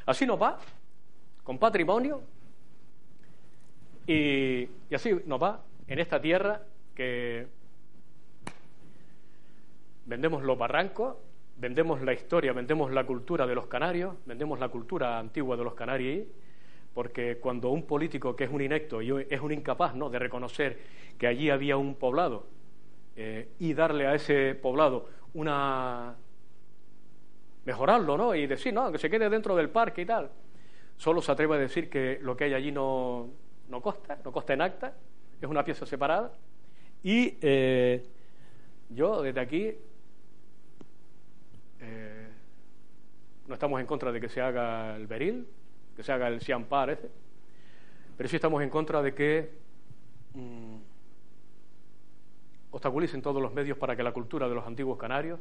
así nos va, con patrimonio, y así nos va en esta tierra que vendemos los barrancos, vendemos la historia, vendemos la cultura de los canarios, vendemos la cultura antigua de los canarios, porque cuando un político que es un inecto y es un incapaz ¿no? de reconocer que allí había un poblado eh, y darle a ese poblado una mejorarlo, ¿no? Y decir, no, que se quede dentro del parque y tal. Solo se atreve a decir que lo que hay allí no, no costa, no costa en acta, es una pieza separada. Y eh, yo desde aquí eh, no estamos en contra de que se haga el beril, que se haga el siampar ese, pero sí estamos en contra de que mm, obstaculicen todos los medios para que la cultura de los antiguos canarios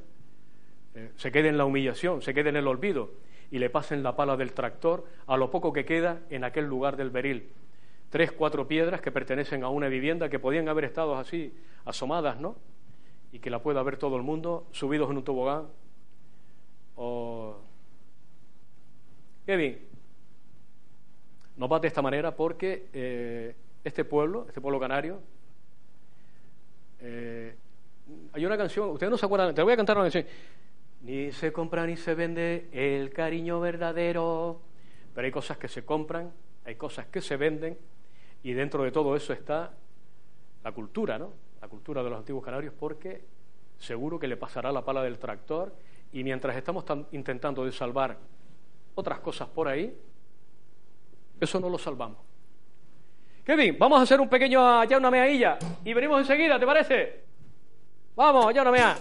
eh, se quede en la humillación, se quede en el olvido y le pasen la pala del tractor a lo poco que queda en aquel lugar del beril. Tres, cuatro piedras que pertenecen a una vivienda que podían haber estado así asomadas, ¿no? Y que la pueda ver todo el mundo, subidos en un tobogán, o... Kevin, nos va de esta manera porque eh, este pueblo, este pueblo canario, eh, hay una canción, ustedes no se acuerdan, te voy a cantar una canción. Ni se compra ni se vende el cariño verdadero, pero hay cosas que se compran, hay cosas que se venden, y dentro de todo eso está la cultura, ¿no? La cultura de los antiguos canarios, porque seguro que le pasará la pala del tractor y mientras estamos intentando de salvar otras cosas por ahí, eso no lo salvamos. Kevin, vamos a hacer un pequeño allá una meadilla y venimos enseguida, ¿te parece? Vamos, allá una mea.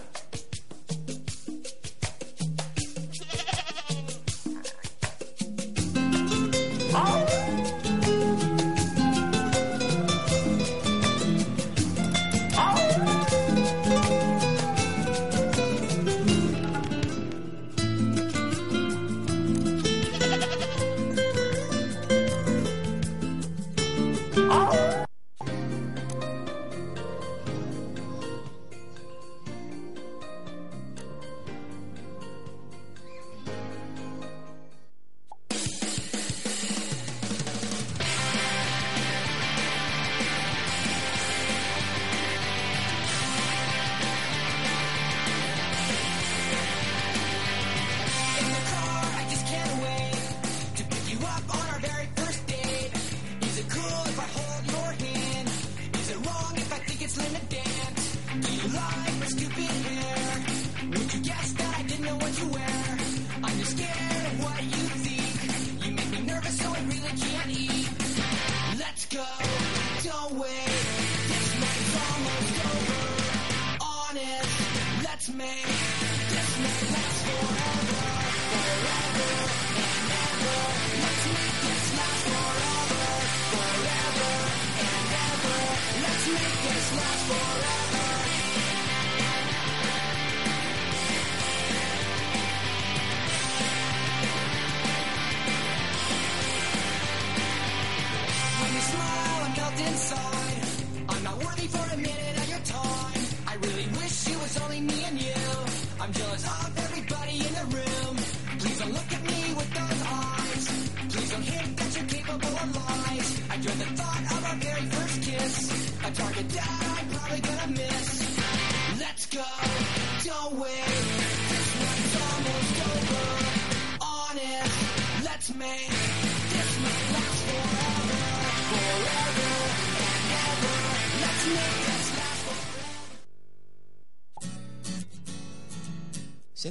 inside.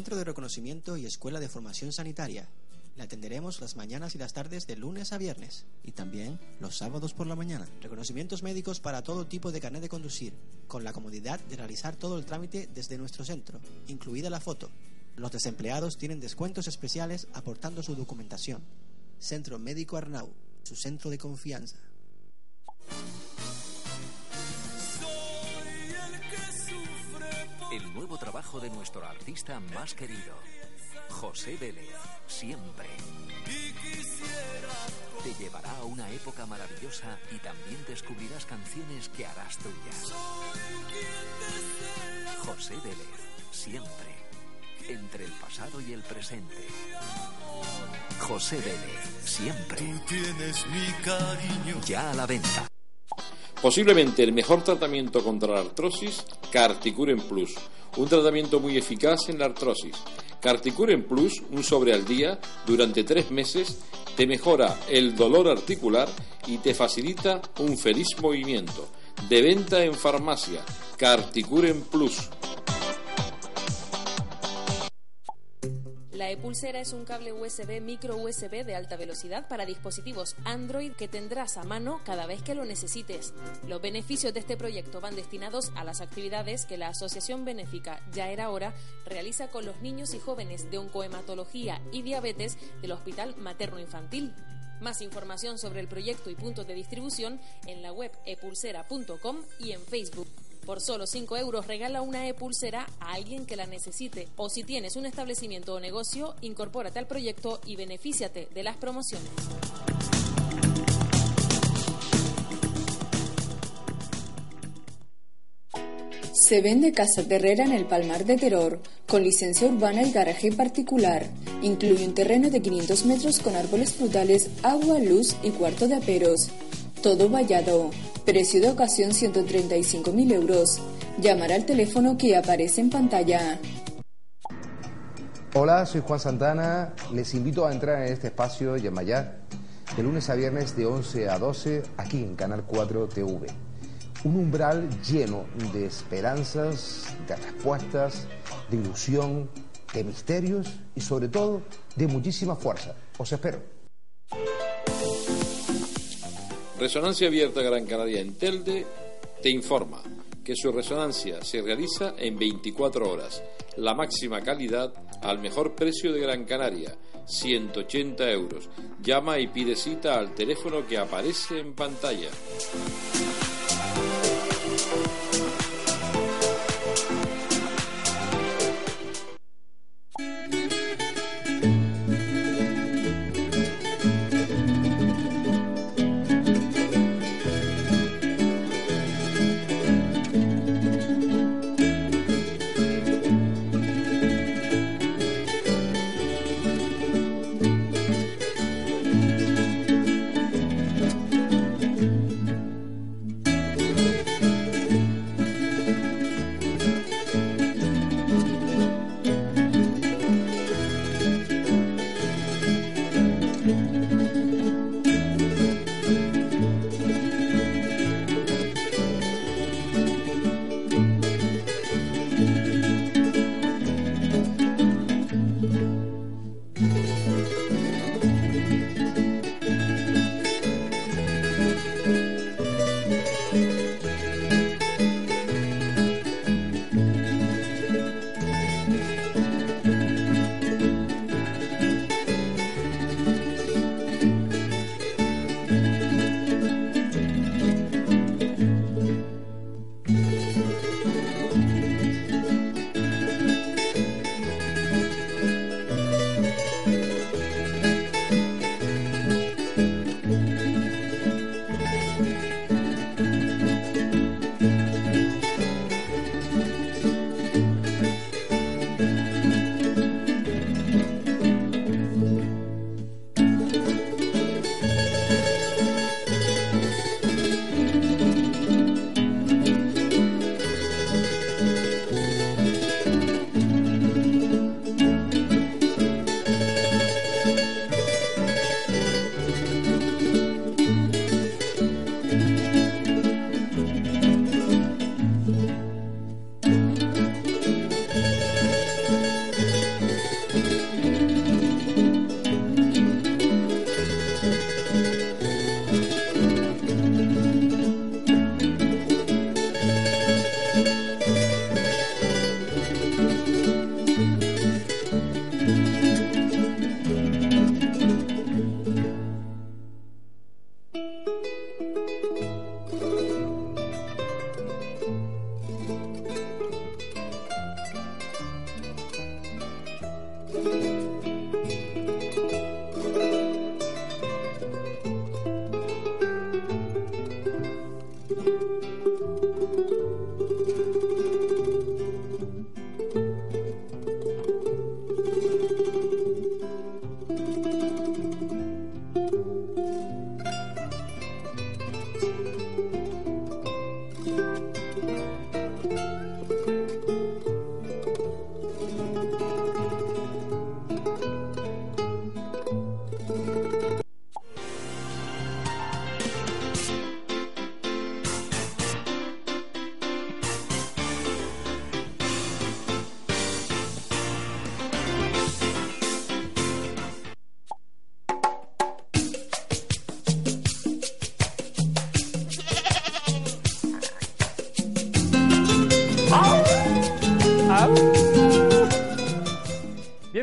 Centro de Reconocimiento y Escuela de Formación Sanitaria. Le atenderemos las mañanas y las tardes de lunes a viernes y también los sábados por la mañana. Reconocimientos médicos para todo tipo de carnet de conducir, con la comodidad de realizar todo el trámite desde nuestro centro, incluida la foto. Los desempleados tienen descuentos especiales aportando su documentación. Centro Médico Arnau, su centro de confianza. El nuevo trabajo de nuestro artista más querido, José Vélez, siempre. Te llevará a una época maravillosa y también descubrirás canciones que harás tuyas. José Vélez, siempre. Entre el pasado y el presente. José Vélez, siempre. Tú tienes mi cariño. Ya a la venta. Posiblemente el mejor tratamiento contra la artrosis, Carticuren Plus, un tratamiento muy eficaz en la artrosis. Carticuren Plus, un sobre al día, durante tres meses, te mejora el dolor articular y te facilita un feliz movimiento. De venta en farmacia, Carticuren Plus. La e-pulsera es un cable USB micro USB de alta velocidad para dispositivos Android que tendrás a mano cada vez que lo necesites. Los beneficios de este proyecto van destinados a las actividades que la Asociación Benéfica Ya Era Hora realiza con los niños y jóvenes de oncohematología y diabetes del Hospital Materno Infantil. Más información sobre el proyecto y puntos de distribución en la web epulsera.com y en Facebook. Por solo 5 euros regala una e-pulsera a alguien que la necesite. O si tienes un establecimiento o negocio, incorpórate al proyecto y benefíciate de las promociones. Se vende casa terrera en el Palmar de Terror, con licencia urbana y garaje particular. Incluye un terreno de 500 metros con árboles frutales, agua, luz y cuarto de aperos. Todo vallado. Precio de ocasión 135.000 euros. Llamar al teléfono que aparece en pantalla. Hola, soy Juan Santana. Les invito a entrar en este espacio Yamayá de lunes a viernes de 11 a 12 aquí en Canal 4 TV. un umbral lleno de esperanzas, de respuestas, de ilusión, de misterios y sobre todo de muchísima fuerza. Os espero. Resonancia Abierta Gran Canaria en Telde te informa que su resonancia se realiza en 24 horas, la máxima calidad al mejor precio de Gran Canaria, 180 euros. Llama y pide cita al teléfono que aparece en pantalla.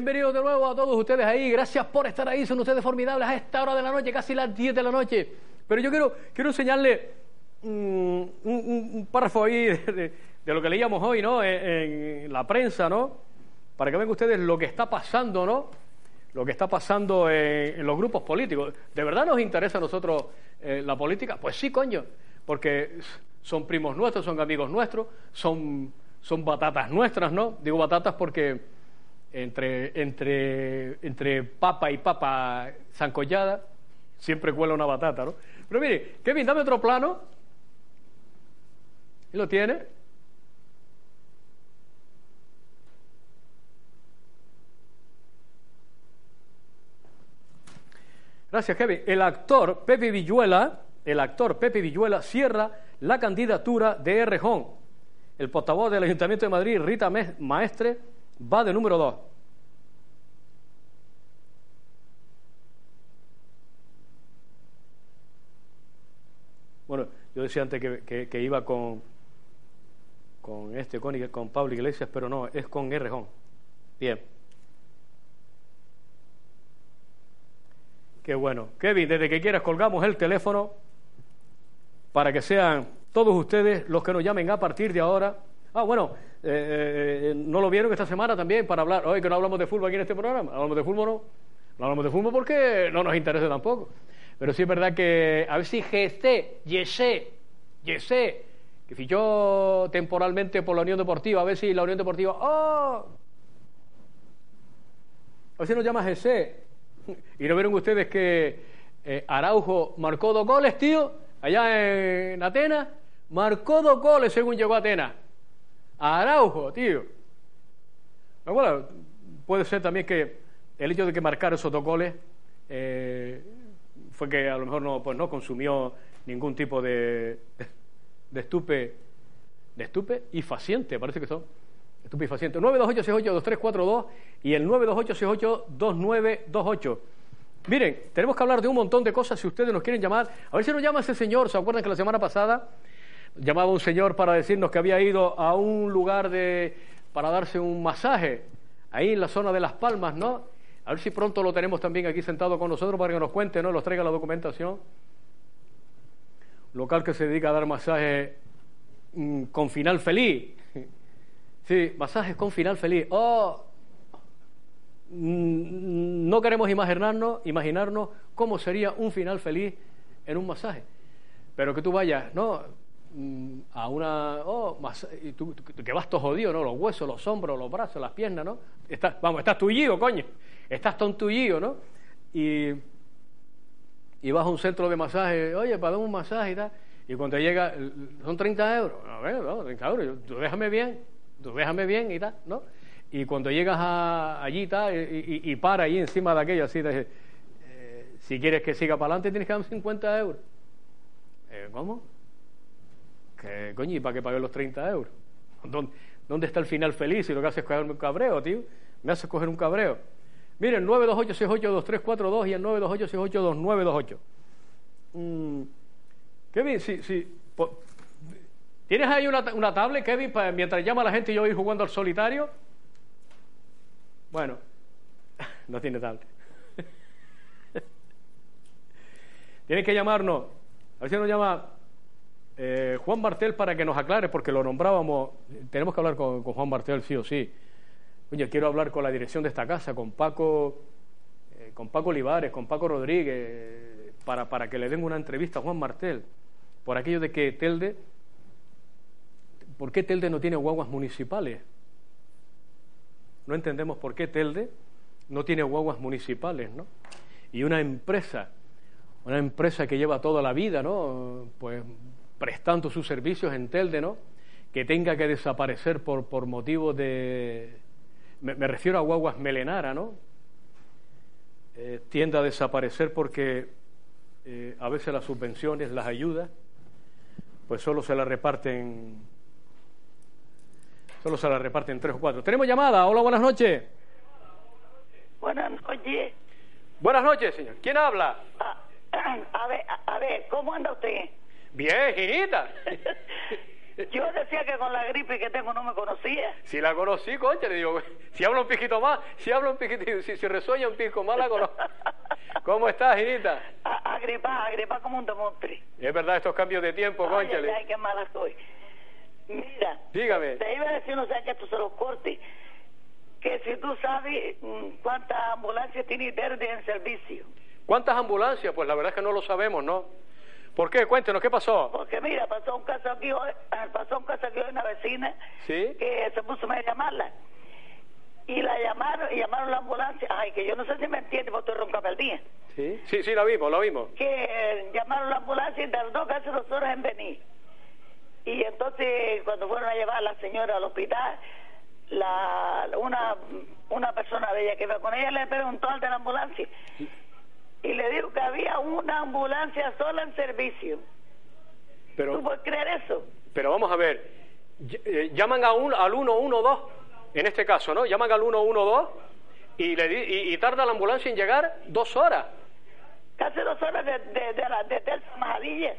Bienvenidos de nuevo a todos ustedes ahí. Gracias por estar ahí. Son ustedes formidables a esta hora de la noche, casi las 10 de la noche. Pero yo quiero, quiero enseñarle mm, un, un- un párrafo ahí de, de- de lo que leíamos hoy, ¿no? En, en la prensa, ¿no? Para que vean ustedes lo que está pasando, ¿no? Lo que está pasando en, en los grupos políticos. ¿De verdad nos interesa a nosotros eh, la política? Pues sí, coño. Porque son primos nuestros, son amigos nuestros, son, son batatas nuestras, ¿no? Digo batatas porque entre, entre, entre papa y papa zancollada, siempre cuela una batata, ¿no? Pero mire, Kevin, dame otro plano. ¿Y lo tiene? Gracias, Kevin. El actor Pepe Villuela, el actor Pepe Villuela cierra la candidatura de Errejón. El portavoz del Ayuntamiento de Madrid, Rita Maestre, va de número dos. Bueno, yo decía antes que, iba con, con este, con, con Pablo Iglesias, pero no, es con Errejón. Bien. Qué bueno. Kevin, desde que quieras colgamos el teléfono para que sean todos ustedes los que nos llamen a partir de ahora. Ah, bueno, eh, eh, ¿no lo vieron esta semana también para hablar? Hoy que no hablamos de fútbol aquí en este programa. ¿Hablamos de fútbol no? No hablamos de fútbol porque no nos interesa tampoco. Pero sí es verdad que a ver si GST, Yesé, Yesé, que fichó temporalmente por la Unión Deportiva, a ver si la Unión Deportiva, ¡oh! A ver si nos llama Yesé. Y no vieron ustedes que eh, Araujo marcó dos goles, tío, allá en Atenas. Marcó dos goles según llegó a Atenas. Araujo, tío. Bueno, puede ser también que el hecho de que marcara esos dos goles eh, fue que a lo mejor no, pues no consumió ningún tipo de, de estupe, de estupe y faciente, parece que son estupefacientes. 928682342 y el 928682928. Miren, tenemos que hablar de un montón de cosas si ustedes nos quieren llamar. A ver si nos llama ese señor. ¿Se acuerdan que la semana pasada llamaba un señor para decirnos que había ido a un lugar de, para darse un masaje ahí en la zona de Las Palmas, ¿no? A ver si pronto lo tenemos también aquí sentado con nosotros para que nos cuente, ¿no? Nos traiga la documentación. Local que se dedica a dar masajes mm, con final feliz. Sí, masajes con final feliz. Oh, mm, no queremos imaginarnos, imaginarnos cómo sería un final feliz en un masaje. Pero que tú vayas, ¿no? Mm, a una. Oh, y tú, que vas todo jodido, ¿no? Los huesos, los hombros, los brazos, las piernas, ¿no? Estás, vamos, estás tullido, coño estás tontullido, ¿no? Y, y vas a un centro de masaje, oye, para dar un masaje y tal, y cuando llega, son 30 euros, a ver, no, 30 euros, tú déjame bien, tú déjame bien y tal, ¿no? Y cuando llegas a, allí y tal, y, para ahí encima de aquello, así, de, eh, si quieres que siga para adelante tienes que dar 50 euros. Eh, ¿Cómo? ¿Qué, coño, ¿y para qué pagué los 30 euros? ¿Dónde, ¿Dónde está el final feliz? Y lo que haces es coger un cabreo, tío. Me haces coger un cabreo. Miren, 928-682342 y el 928-682928. Mm, Kevin, sí, sí. ¿Tienes ahí una, una tablet, Kevin, para, mientras llama la gente y yo ir jugando al solitario? Bueno, no tiene tablet. Tienes que llamarnos, a ver si nos llama eh, Juan Martel para que nos aclare, porque lo nombrábamos, tenemos que hablar con, Juan Martel sí o sí. Oye, quiero hablar con la dirección de esta casa, con Paco, eh, con Paco Olivares, con Paco Rodríguez, para, para que le den una entrevista a Juan Martel, por aquello de que Telde, ¿por qué Telde no tiene guaguas municipales? No entendemos por qué Telde no tiene guaguas municipales, ¿no? Y una empresa, una empresa que lleva toda la vida, ¿no? Pues prestando sus servicios en Telde, ¿no? Que tenga que desaparecer por, por motivos de, me, refiero a guaguas melenara, ¿no? Eh, tiende a desaparecer porque eh, a veces las subvenciones, las ayudas, pues solo se las reparten, solo se las reparten tres o cuatro. Tenemos llamada. Hola, buenas noches. Buenas noches. Buenas noches, señor. ¿Quién habla? Ah, a, ver, a, ver, ¿cómo anda usted? Bien, hijita. Yo decía que con la gripe que tengo no me conocía. Si la conocí, concha, le digo, si hablo un piquito más, si hablo un piquito, si, si un pico más, la conozco. ¿Cómo estás, Ginita? Agripa, agripa como un demontre. Es verdad, estos cambios de tiempo, concha. Ay, ay, qué mala estoy. Mira. Dígame. Te iba a decir, no sé que esto se los corte, que si tú sabes mm, cuántas ambulancias tiene verde en servicio. ¿Cuántas ambulancias? Pues la verdad es que no lo sabemos, ¿no? ¿Por qué? Cuéntenos, ¿qué pasó? Porque mira, pasó un caso aquí hoy, pasó un caso aquí hoy una vecina que se puso a llamarla. Y la llamaron, y llamaron la ambulancia. Ay, que yo no sé si me entiende, porque estoy ronca día. Sí, sí, sí, la vimos, la vimos. Que llamaron la ambulancia y tardó casi dos horas en venir. Y entonces, cuando fueron a llevar a la señora al hospital, la, una, una persona de ella que iba con ella le preguntó al de la ambulancia y le dijo que había una ambulancia sola en servicio. Pero, ¿Tú puedes creer eso? pero vamos a ver, eh, llaman a un, al 112, en este caso, ¿no? Llaman al 112 y, le di- y, y tarda la ambulancia en llegar dos horas. Casi dos horas de, de, de la de Tel Majadilla.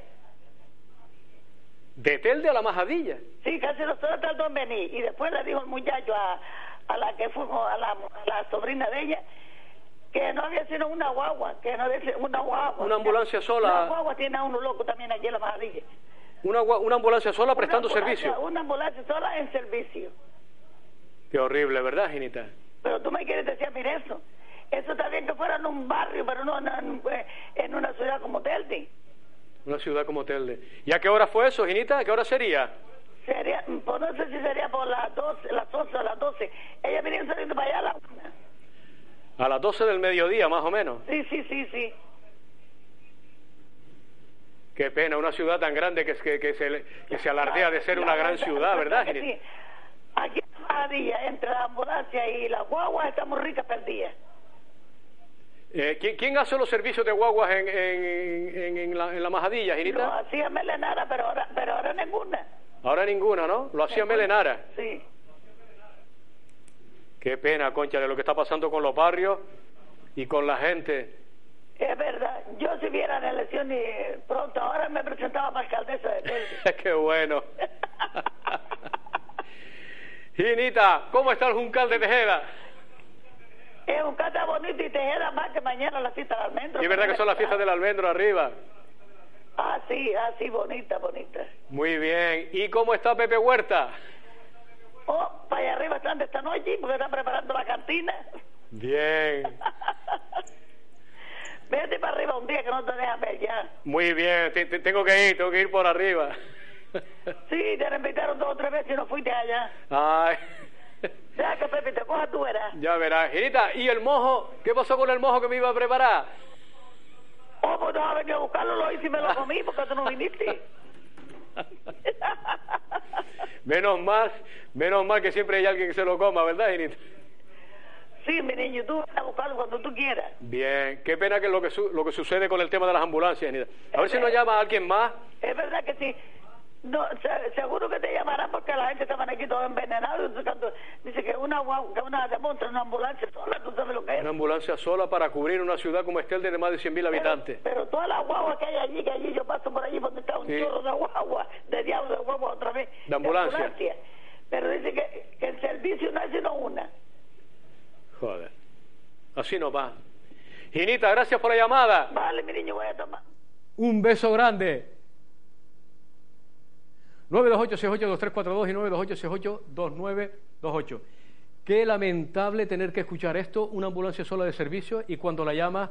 De Telde a la Majadilla. Sí, casi dos horas tardó en venir. Y después le dijo el muchacho a, a la que fuimos, a la, a la sobrina de ella, que no había sido una guagua, que no había sido una guagua. Una ambulancia sola. Una guagua tiene a uno loco también aquí en la Majadilla. Una, una ambulancia sola prestando Una ambulancia- servicio. Una ambulancia sola en servicio. Qué horrible, ¿verdad, Ginita? Pero tú me quieres decir, mire eso. Eso está bien que fuera en un barrio, pero no en, en- una ciudad como Telde. Una ciudad como Telde. ¿Y a qué hora fue eso, Ginita? ¿A qué hora sería? Sería, pues no sé si sería por las 12, las 11 o las 12. Ella venía saliendo para allá a la una. A las 12 del mediodía, más o menos. Sí, sí, sí, sí. Qué pena, una ciudad tan grande que, que, que se, que se alardea de ser una gran ciudad, ¿verdad, Ginita? sí. Aquí Majadilla, entre la ambulancia y las guaguas, estamos ricas perdidas. Eh, ¿quién, quién hace los servicios de guaguas en, en, en, en la, en la Majadilla, Lo Ginita? hacía Melenara, pero ahora, pero ahora ninguna. Ahora ninguna, ¿no? Lo hacía Melenara. Sí. Qué pena, Concha, de lo que está pasando con los barrios y con la gente. Es verdad. Yo si viera la elección y pronto, ahora me presentaba para alcaldesa de. Qué bueno. Ginita, ¿cómo está el Juncal de Tejeda? Es un cata bonito y Tejeda más que mañana la cita del almendro. Y es verdad que son las fiestas del almendro arriba. Ah, sí, ah, sí, bonita, bonita. Muy bien. ¿Y cómo está Pepe Huerta? Oh, para allá arriba están de esta noche porque están preparando la cantina. Bien. Vete para arriba un día que no te dejan ver ya. Muy bien. Te- te- tengo que ir, tengo que ir por arriba. Sí, te invitaron dos o tres veces y no fuiste allá. Ay. Ya que Pepe te coja tú verás. Ya verás. Ginita, ¿y el mojo? ¿Qué pasó con el mojo que me iba a preparar? Oh, pues no has venido a buscarlo, lo hice y me lo comí porque tú no viniste. Menos mal, menos mal que siempre hay alguien que se lo coma, ¿verdad, Ginita? Sí, mi niño, tú ven a buscarlo cuando tú quieras. Bien, qué pena que lo que, su- lo que sucede con el tema de las ambulancias, Ginita. A ver si nos llama alguien más. Es verdad que sí. No, se- seguro que te llamarán porque la gente estaban aquí todos envenenados. Dice que una guagua- que una demontra una ambulancia sola, tú sabes lo que es. Una ambulancia sola para cubrir una ciudad como Estel de más de 100.000 habitantes. Pero todas las guaguas que hay allí, que allí yo paso por allí donde está un Sí. chorro de guagua, de diablo de guagua otra vez. De ambulancia. Pero dice que, que el servicio no es sino una. Joder. Así no va. Ginita, gracias por la llamada. Vale, mi niño, voy a tomar. Un beso grande. 928-68-2342 y 928-68-2928. Qué lamentable tener que escuchar esto, una ambulancia sola de servicio y cuando la llama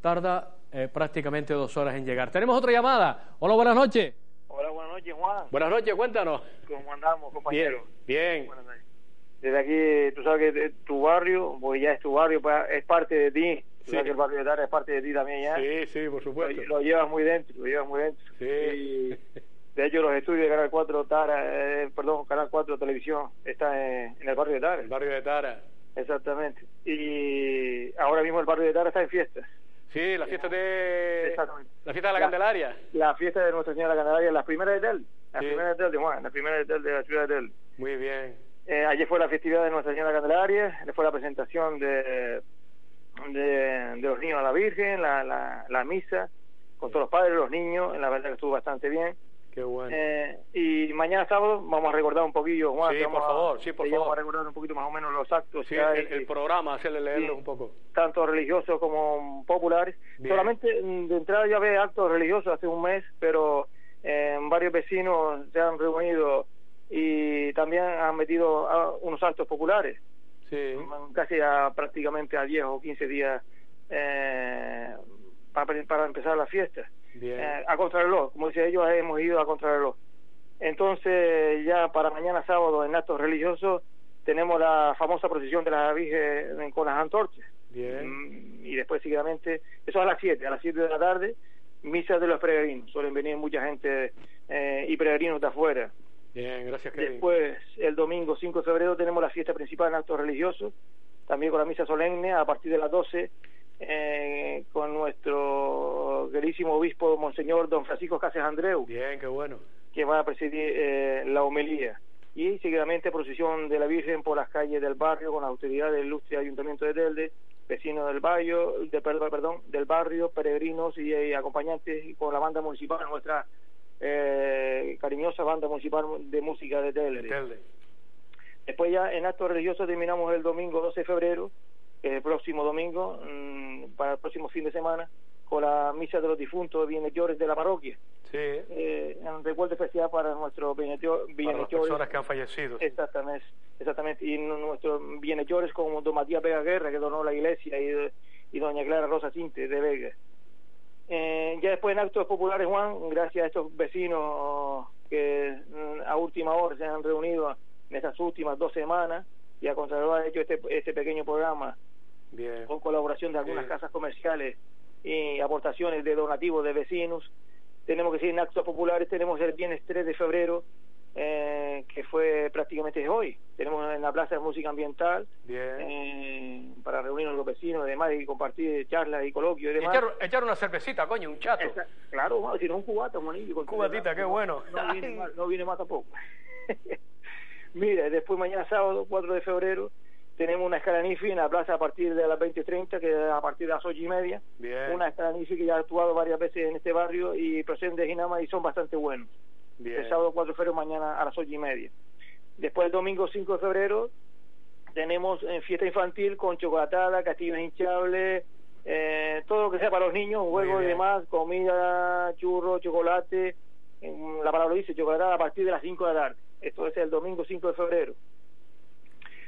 tarda eh, prácticamente dos horas en llegar. Tenemos otra llamada. Hola, buenas noches. Hola, buenas noches, Juan. Buenas noches, cuéntanos. ¿Cómo andamos, compañero? Bien, bien. Desde aquí, tú sabes que tu barrio, porque ya es tu barrio, pues, es parte de ti. Tú Sí. sabes que el barrio de Tara es parte de ti también ya. Sí, sí, por supuesto. Lo, lo llevas muy dentro, lo llevas muy dentro. Sí. Y, de hecho, los estudios de Canal 4 Tara, eh, perdón, Canal 4 Televisión está en, en el barrio de Tara. El barrio de Tara. Exactamente. Y ahora mismo el barrio de Tara está en fiesta. Sí, la fiesta de... Exactamente. La fiesta de la La- Candelaria. La fiesta de Nuestra Señora Candelaria, la primera de Tel. La Sí. primera de Tel de Juan, la primera de Tel de la ciudad de Tel. Muy bien. Eh, ayer fue la festividad de Nuestra Señora Candelaria, fue la presentación de, de, de los niños a la Virgen, la, la, la misa, con todos los padres, los niños, la verdad que estuvo bastante bien. Qué bueno. Eh, y mañana sábado vamos a recordar un poquillo, Juan, Sí, por a- favor, sí, por que vamos favor. a recordar un poquito más o menos los actos Sí, el, el programa, hacerle leerlo Sí. un poco. tanto religiosos como populares. Bien. Solamente mm, de entrada ya ve actos religiosos hace un mes, pero eh, varios vecinos se han reunido y también han metido unos actos populares, Sí. casi a, prácticamente a 10 o 15 días eh, para, para empezar la fiesta. Bien. Eh, a contrarreloj, como dicen ellos, hemos ido a contrarreloj. Entonces, ya para mañana sábado, en actos religiosos, tenemos la famosa procesión de la Virgen con las antorchas. Bien. Mm, Y después, seguidamente, eso a las 7, a las 7 de la tarde, misa de los peregrinos. Suelen venir mucha gente eh, y peregrinos de afuera. Bien, gracias, Kevin. Después, el domingo 5 de febrero, tenemos la fiesta principal en actos religiosos, también con la misa solemne a partir de las 12 eh, con nuestro queridísimo obispo, Monseñor Don Francisco Cáceres Andreu. Bien, qué bueno. Que va a presidir eh, la homilía. Y seguidamente procesión de la Virgen por las calles del barrio con la autoridad del ilustre Ayuntamiento de Telde, vecinos del barrio, de, perdón, del barrio, peregrinos y, y acompañantes y con la banda municipal, nuestra eh, cariñosa banda municipal de música de Telde. Después ya en actos religiosos terminamos el domingo 12 de febrero, el próximo domingo, mm, para el próximo fin de semana, con la misa de los difuntos bienhechores de la parroquia. Sí. Eh, en recuerdo especial para nuestros bienhechores. Para las personas que han fallecido. Exactamente, exactamente. Y nuestros bienhechores como don Matías Vega Guerra, que donó la iglesia, y, y doña Clara Rosa Cinte de Vega. Eh, ya después en actos populares, Juan, gracias a estos vecinos que mm, a última hora se han reunido en estas últimas dos semanas y a conservar hecho este, este pequeño programa Bien. con colaboración de algunas casas comerciales y aportaciones de donativos de vecinos. Tenemos que decir, en actos populares tenemos el viernes 3 de febrero, eh, que fue prácticamente hoy. Tenemos en la Plaza de Música Ambiental eh, para reunirnos los vecinos y demás y compartir charlas y coloquios y demás. Echar, echar una cervecita, coño, un chato. Esa, claro, bueno, si no un cubata, un manillo. Con Cubatita, qué bueno. No viene, más, no viene más tampoco. Mira, después mañana sábado, 4 de febrero, tenemos una escala NIFI en la plaza a partir de las 20.30, que es a partir de las 8 y media. Bien. Una escala NIFI que ya ha actuado varias veces en este barrio y proceden de Ginama y son bastante buenos. Bien. El sábado 4 de febrero, mañana a las 8 y media. Después el domingo 5 de febrero tenemos eh, fiesta infantil con chocolatada, castillos hinchables, eh, todo lo que sea para los niños, juegos y demás, comida, churro, chocolate, la palabra dice chocolatada a partir de las 5 de la tarde. Esto es el domingo 5 de febrero.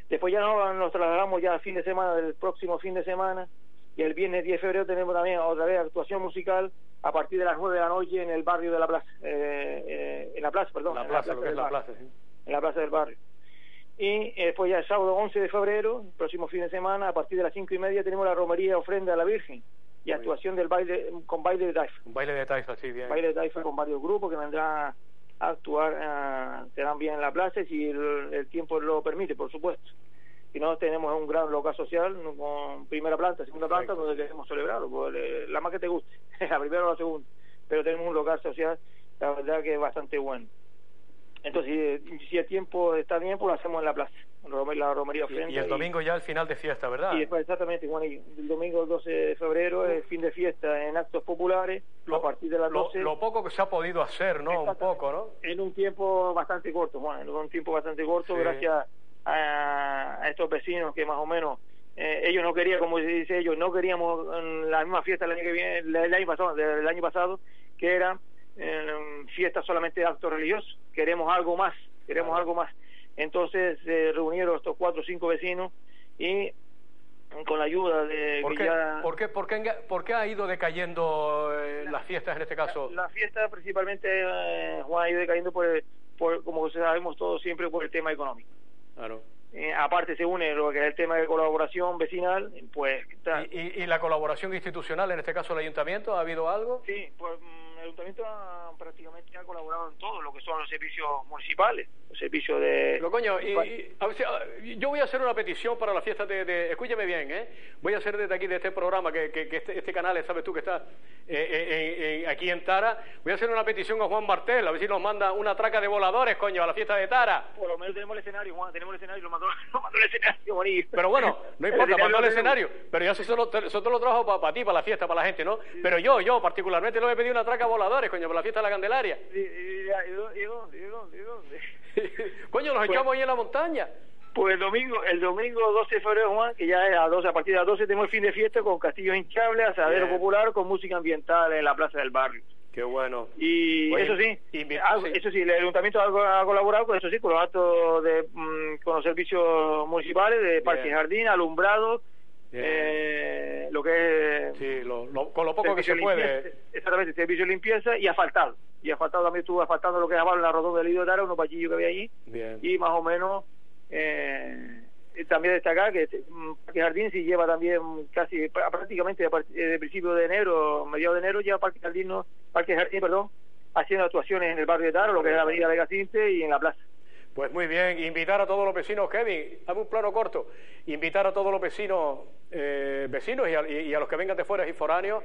Después ya nos, nos trasladamos ya al fin de semana, del próximo fin de semana, y el viernes 10 de febrero tenemos también otra vez actuación musical a partir de las 9 de la noche en el barrio de la plaza, eh, eh, en la plaza, perdón, La en plaza, lo que es la plaza, sí. en la plaza del barrio. Y eh, después ya el sábado 11 de febrero, próximo fin de semana, a partir de las 5 y media tenemos la romería ofrenda a la Virgen y actuación del baile con baile de taifa. Un baile de taifa, sí, bien. Baile de taifa con varios grupos que vendrán a actuar, serán bien en la plaza y si el, el tiempo lo permite, por supuesto. Si no, tenemos un gran local social con primera planta, segunda planta, donde queremos celebrarlo, pues, eh, la más que te guste, la primera o la segunda. Pero tenemos un local social, la verdad que es bastante bueno. Entonces, si, el tiempo está bien, pues lo hacemos en la plaza, la romería ofrenda. Y el domingo ya el final de fiesta, ¿verdad? Y después exactamente, bueno, y el domingo 12 de febrero, el fin de fiesta en actos populares, a partir de las Lo, 12. lo poco que se ha podido hacer, ¿no? Un poco, ¿no? En un tiempo bastante corto, Juan, en un tiempo bastante corto, Sí. gracias a, a estos vecinos que más o menos, eh, ellos no querían, como se dice ellos, no queríamos mm, la misma fiesta el año que viene, el año pasado, del año pasado, que era eh, fiesta solamente de actos religiosos, queremos algo más, queremos algo más. Entonces se reunieron estos cuatro o cinco vecinos y con la ayuda de ¿Por qué, ya- por qué, por qué, enga- por qué ha ido decayendo eh, las fiestas en este caso? La fiesta principalmente, eh, Juan, ha ido decayendo por, por, como sabemos todos siempre, por el tema económico. Claro. Eh, aparte se une lo que es el tema de colaboración vecinal, pues... ¿Y, y, y la colaboración institucional, en este caso el ayuntamiento, ha habido algo? Sí, pues ayuntamiento ha- prácticamente ha colaborado en todo lo que son los servicios municipales, los servicios de... Pero coño, y, y- a a- yo voy a hacer una petición para la fiesta de, de- escúcheme bien, ¿eh? Voy a hacer desde aquí, de este programa, que, que- que este, este canal, sabes tú que está eh, eh, eh, aquí en Tara, voy a hacer una petición a Juan Martel, a ver si nos manda una traca de voladores, coño, a la fiesta de Tara. Por lo menos tenemos el escenario, Juan, tenemos el escenario, lo mandó, lo mandó el escenario, bonito. Pero bueno, no importa, mandó el escenario. Pero yo sí solo, te lo trabajo para ti, para la fiesta, para la gente, ¿no? Pero yo, yo particularmente no he pedido una traca de voladores, coño, para la fiesta de la Candelaria. ¿Y, y, y dónde? ¿Y dónde? ¿Y dónde? ¿Y dónde? coño, nos Pues- echamos ahí en la montaña. Pues el domingo, el domingo 12 de febrero, Juan, que ya es a, 12, a partir de las 12 tenemos el fin de fiesta con castillos hinchables, asadero Bien. popular, con música ambiental en la plaza del barrio. Qué bueno. Y Oye, eso sí, y- algo- sí. eso sí, el ayuntamiento ha, ha colaborado con eso sí, con los actos de, mm, con los servicios municipales de parque y Bien. jardín, alumbrado. Eh, lo que es Sí, lo- lo- con lo poco que se de puede. limpieza, exactamente, servicio de limpieza y asfaltado. Y asfaltado también estuvo asfaltando lo que es en la rodón del Lido de Tara, unos pachillos que había allí Bien. y más o menos eh, y también destacar que este, Parque Jardín sí lleva también casi pr- prácticamente a partir de principio de enero, mediados de enero, lleva Parque Jardín, no, Parque Jardín, perdón, haciendo actuaciones en el barrio de Taro, lo que es la avenida Vega Cinte y en la plaza. Pues muy bien, invitar a todos los vecinos, Kevin, hazme un plano corto, invitar a todos los vecinos, eh, vecinos y a, y a, los que vengan de fuera y foráneos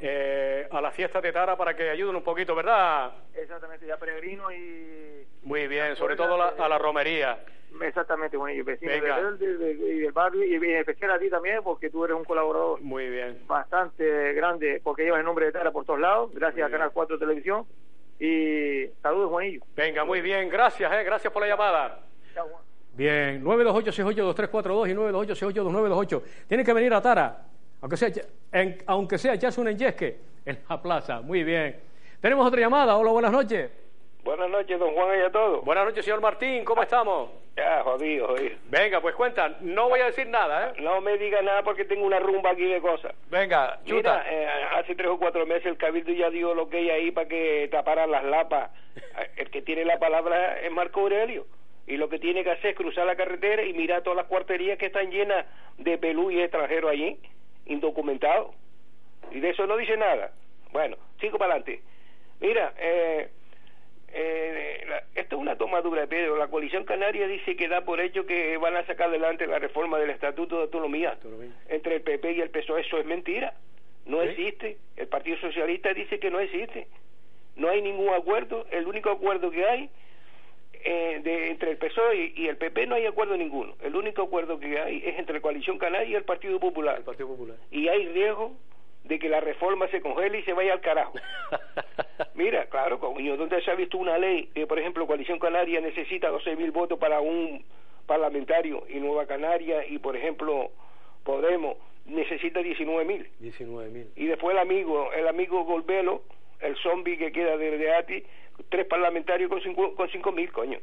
eh, a la fiesta de Tara para que ayuden un poquito, ¿verdad? Exactamente, ya peregrino y... Muy bien, sobre todo la, a la romería. Exactamente, bueno, y vecinos del, del, del, del, barrio y en especial a ti también porque tú eres un colaborador muy bien. bastante grande porque llevas el nombre de Tara por todos lados, gracias a Canal 4 Televisión y saludos, Juanillo. Venga, muy bien, gracias, eh, gracias por la llamada. Bien, 928-68-2342 y 928-68-2928. Tienen que venir a Tara, aunque sea, en, aunque sea echarse un enyesque en la plaza. Muy bien. Tenemos otra llamada. Hola, buenas noches. Buenas noches, don Juan y a todos. Buenas noches, señor Martín. ¿Cómo estamos? Ya, jodido, jodido. Venga, pues cuenta. No voy a decir nada, ¿eh? No me diga nada porque tengo una rumba aquí de cosas. Venga, chuta. Mira, eh, hace tres o cuatro meses el Cabildo ya dio lo que hay ahí para que taparan las lapas. el que tiene la palabra es Marco Aurelio. Y lo que tiene que hacer es cruzar la carretera y mirar todas las cuarterías que están llenas de pelú y extranjeros allí, indocumentados. Y de eso no dice nada. Bueno, sigo para adelante. Mira, eh eh, la, esto es una tomadura de Pedro. La coalición canaria dice que da por hecho que van a sacar adelante la reforma del Estatuto de Autonomía, entre el PP y el PSOE. Eso es mentira. No ¿Sí? existe. El Partido Socialista dice que no existe. No hay ningún acuerdo. El único acuerdo que hay eh, de, entre el PSOE y, y, el PP no hay acuerdo ninguno. El único acuerdo que hay es entre la coalición canaria y el Partido Popular. El Partido Popular. Y hay riesgo de que la reforma se congele y se vaya al carajo. Mira, claro, coño, ¿dónde se ha visto una ley? que por ejemplo, Coalición Canaria necesita 12 mil votos para un parlamentario y Nueva Canaria y, por ejemplo, Podemos necesita 19 mil. 19 mil. Y después el amigo, el amigo Golbelo, el zombie que queda de, de ATI, tres parlamentarios con cinco, con cinco mil, coño.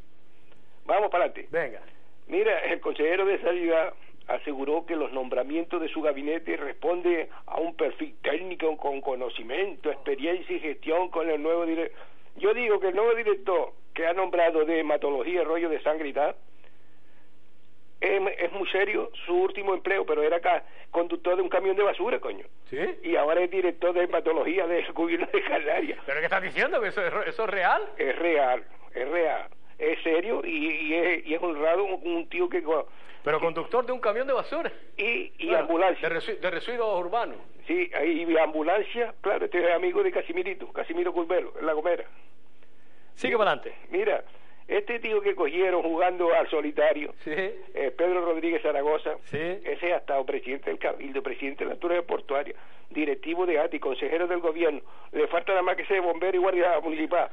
Vamos para adelante. Venga. Mira, el consejero de Salida aseguró que los nombramientos de su gabinete responde a un perfil técnico con conocimiento, experiencia y gestión con el nuevo director. Yo digo que el nuevo director que ha nombrado de hematología, rollo de sangre y tal, es, es, muy serio su último empleo, pero era acá conductor de un camión de basura, coño. ¿Sí? Y ahora es director de hematología del gobierno de Canaria. ¿Pero qué estás diciendo? ¿Eso es, ¿Eso es real? Es real, es real. Es serio y, y, es, y es honrado un, un tío que pero conductor de un camión de basura. Y, y bueno, ambulancia. De, residuos urbanos. Sí, y ambulancia, claro, este es amigo de Casimirito, Casimiro Culvero, en La Gomera. Sigue para adelante. Mira, este tío que cogieron jugando al solitario, sí. eh, Pedro Rodríguez Zaragoza, sí. ese ha estado presidente del Cabildo, presidente de la Autoridad Portuaria, directivo de ATI, consejero del gobierno, le falta nada más que ser bombero y guardia municipal.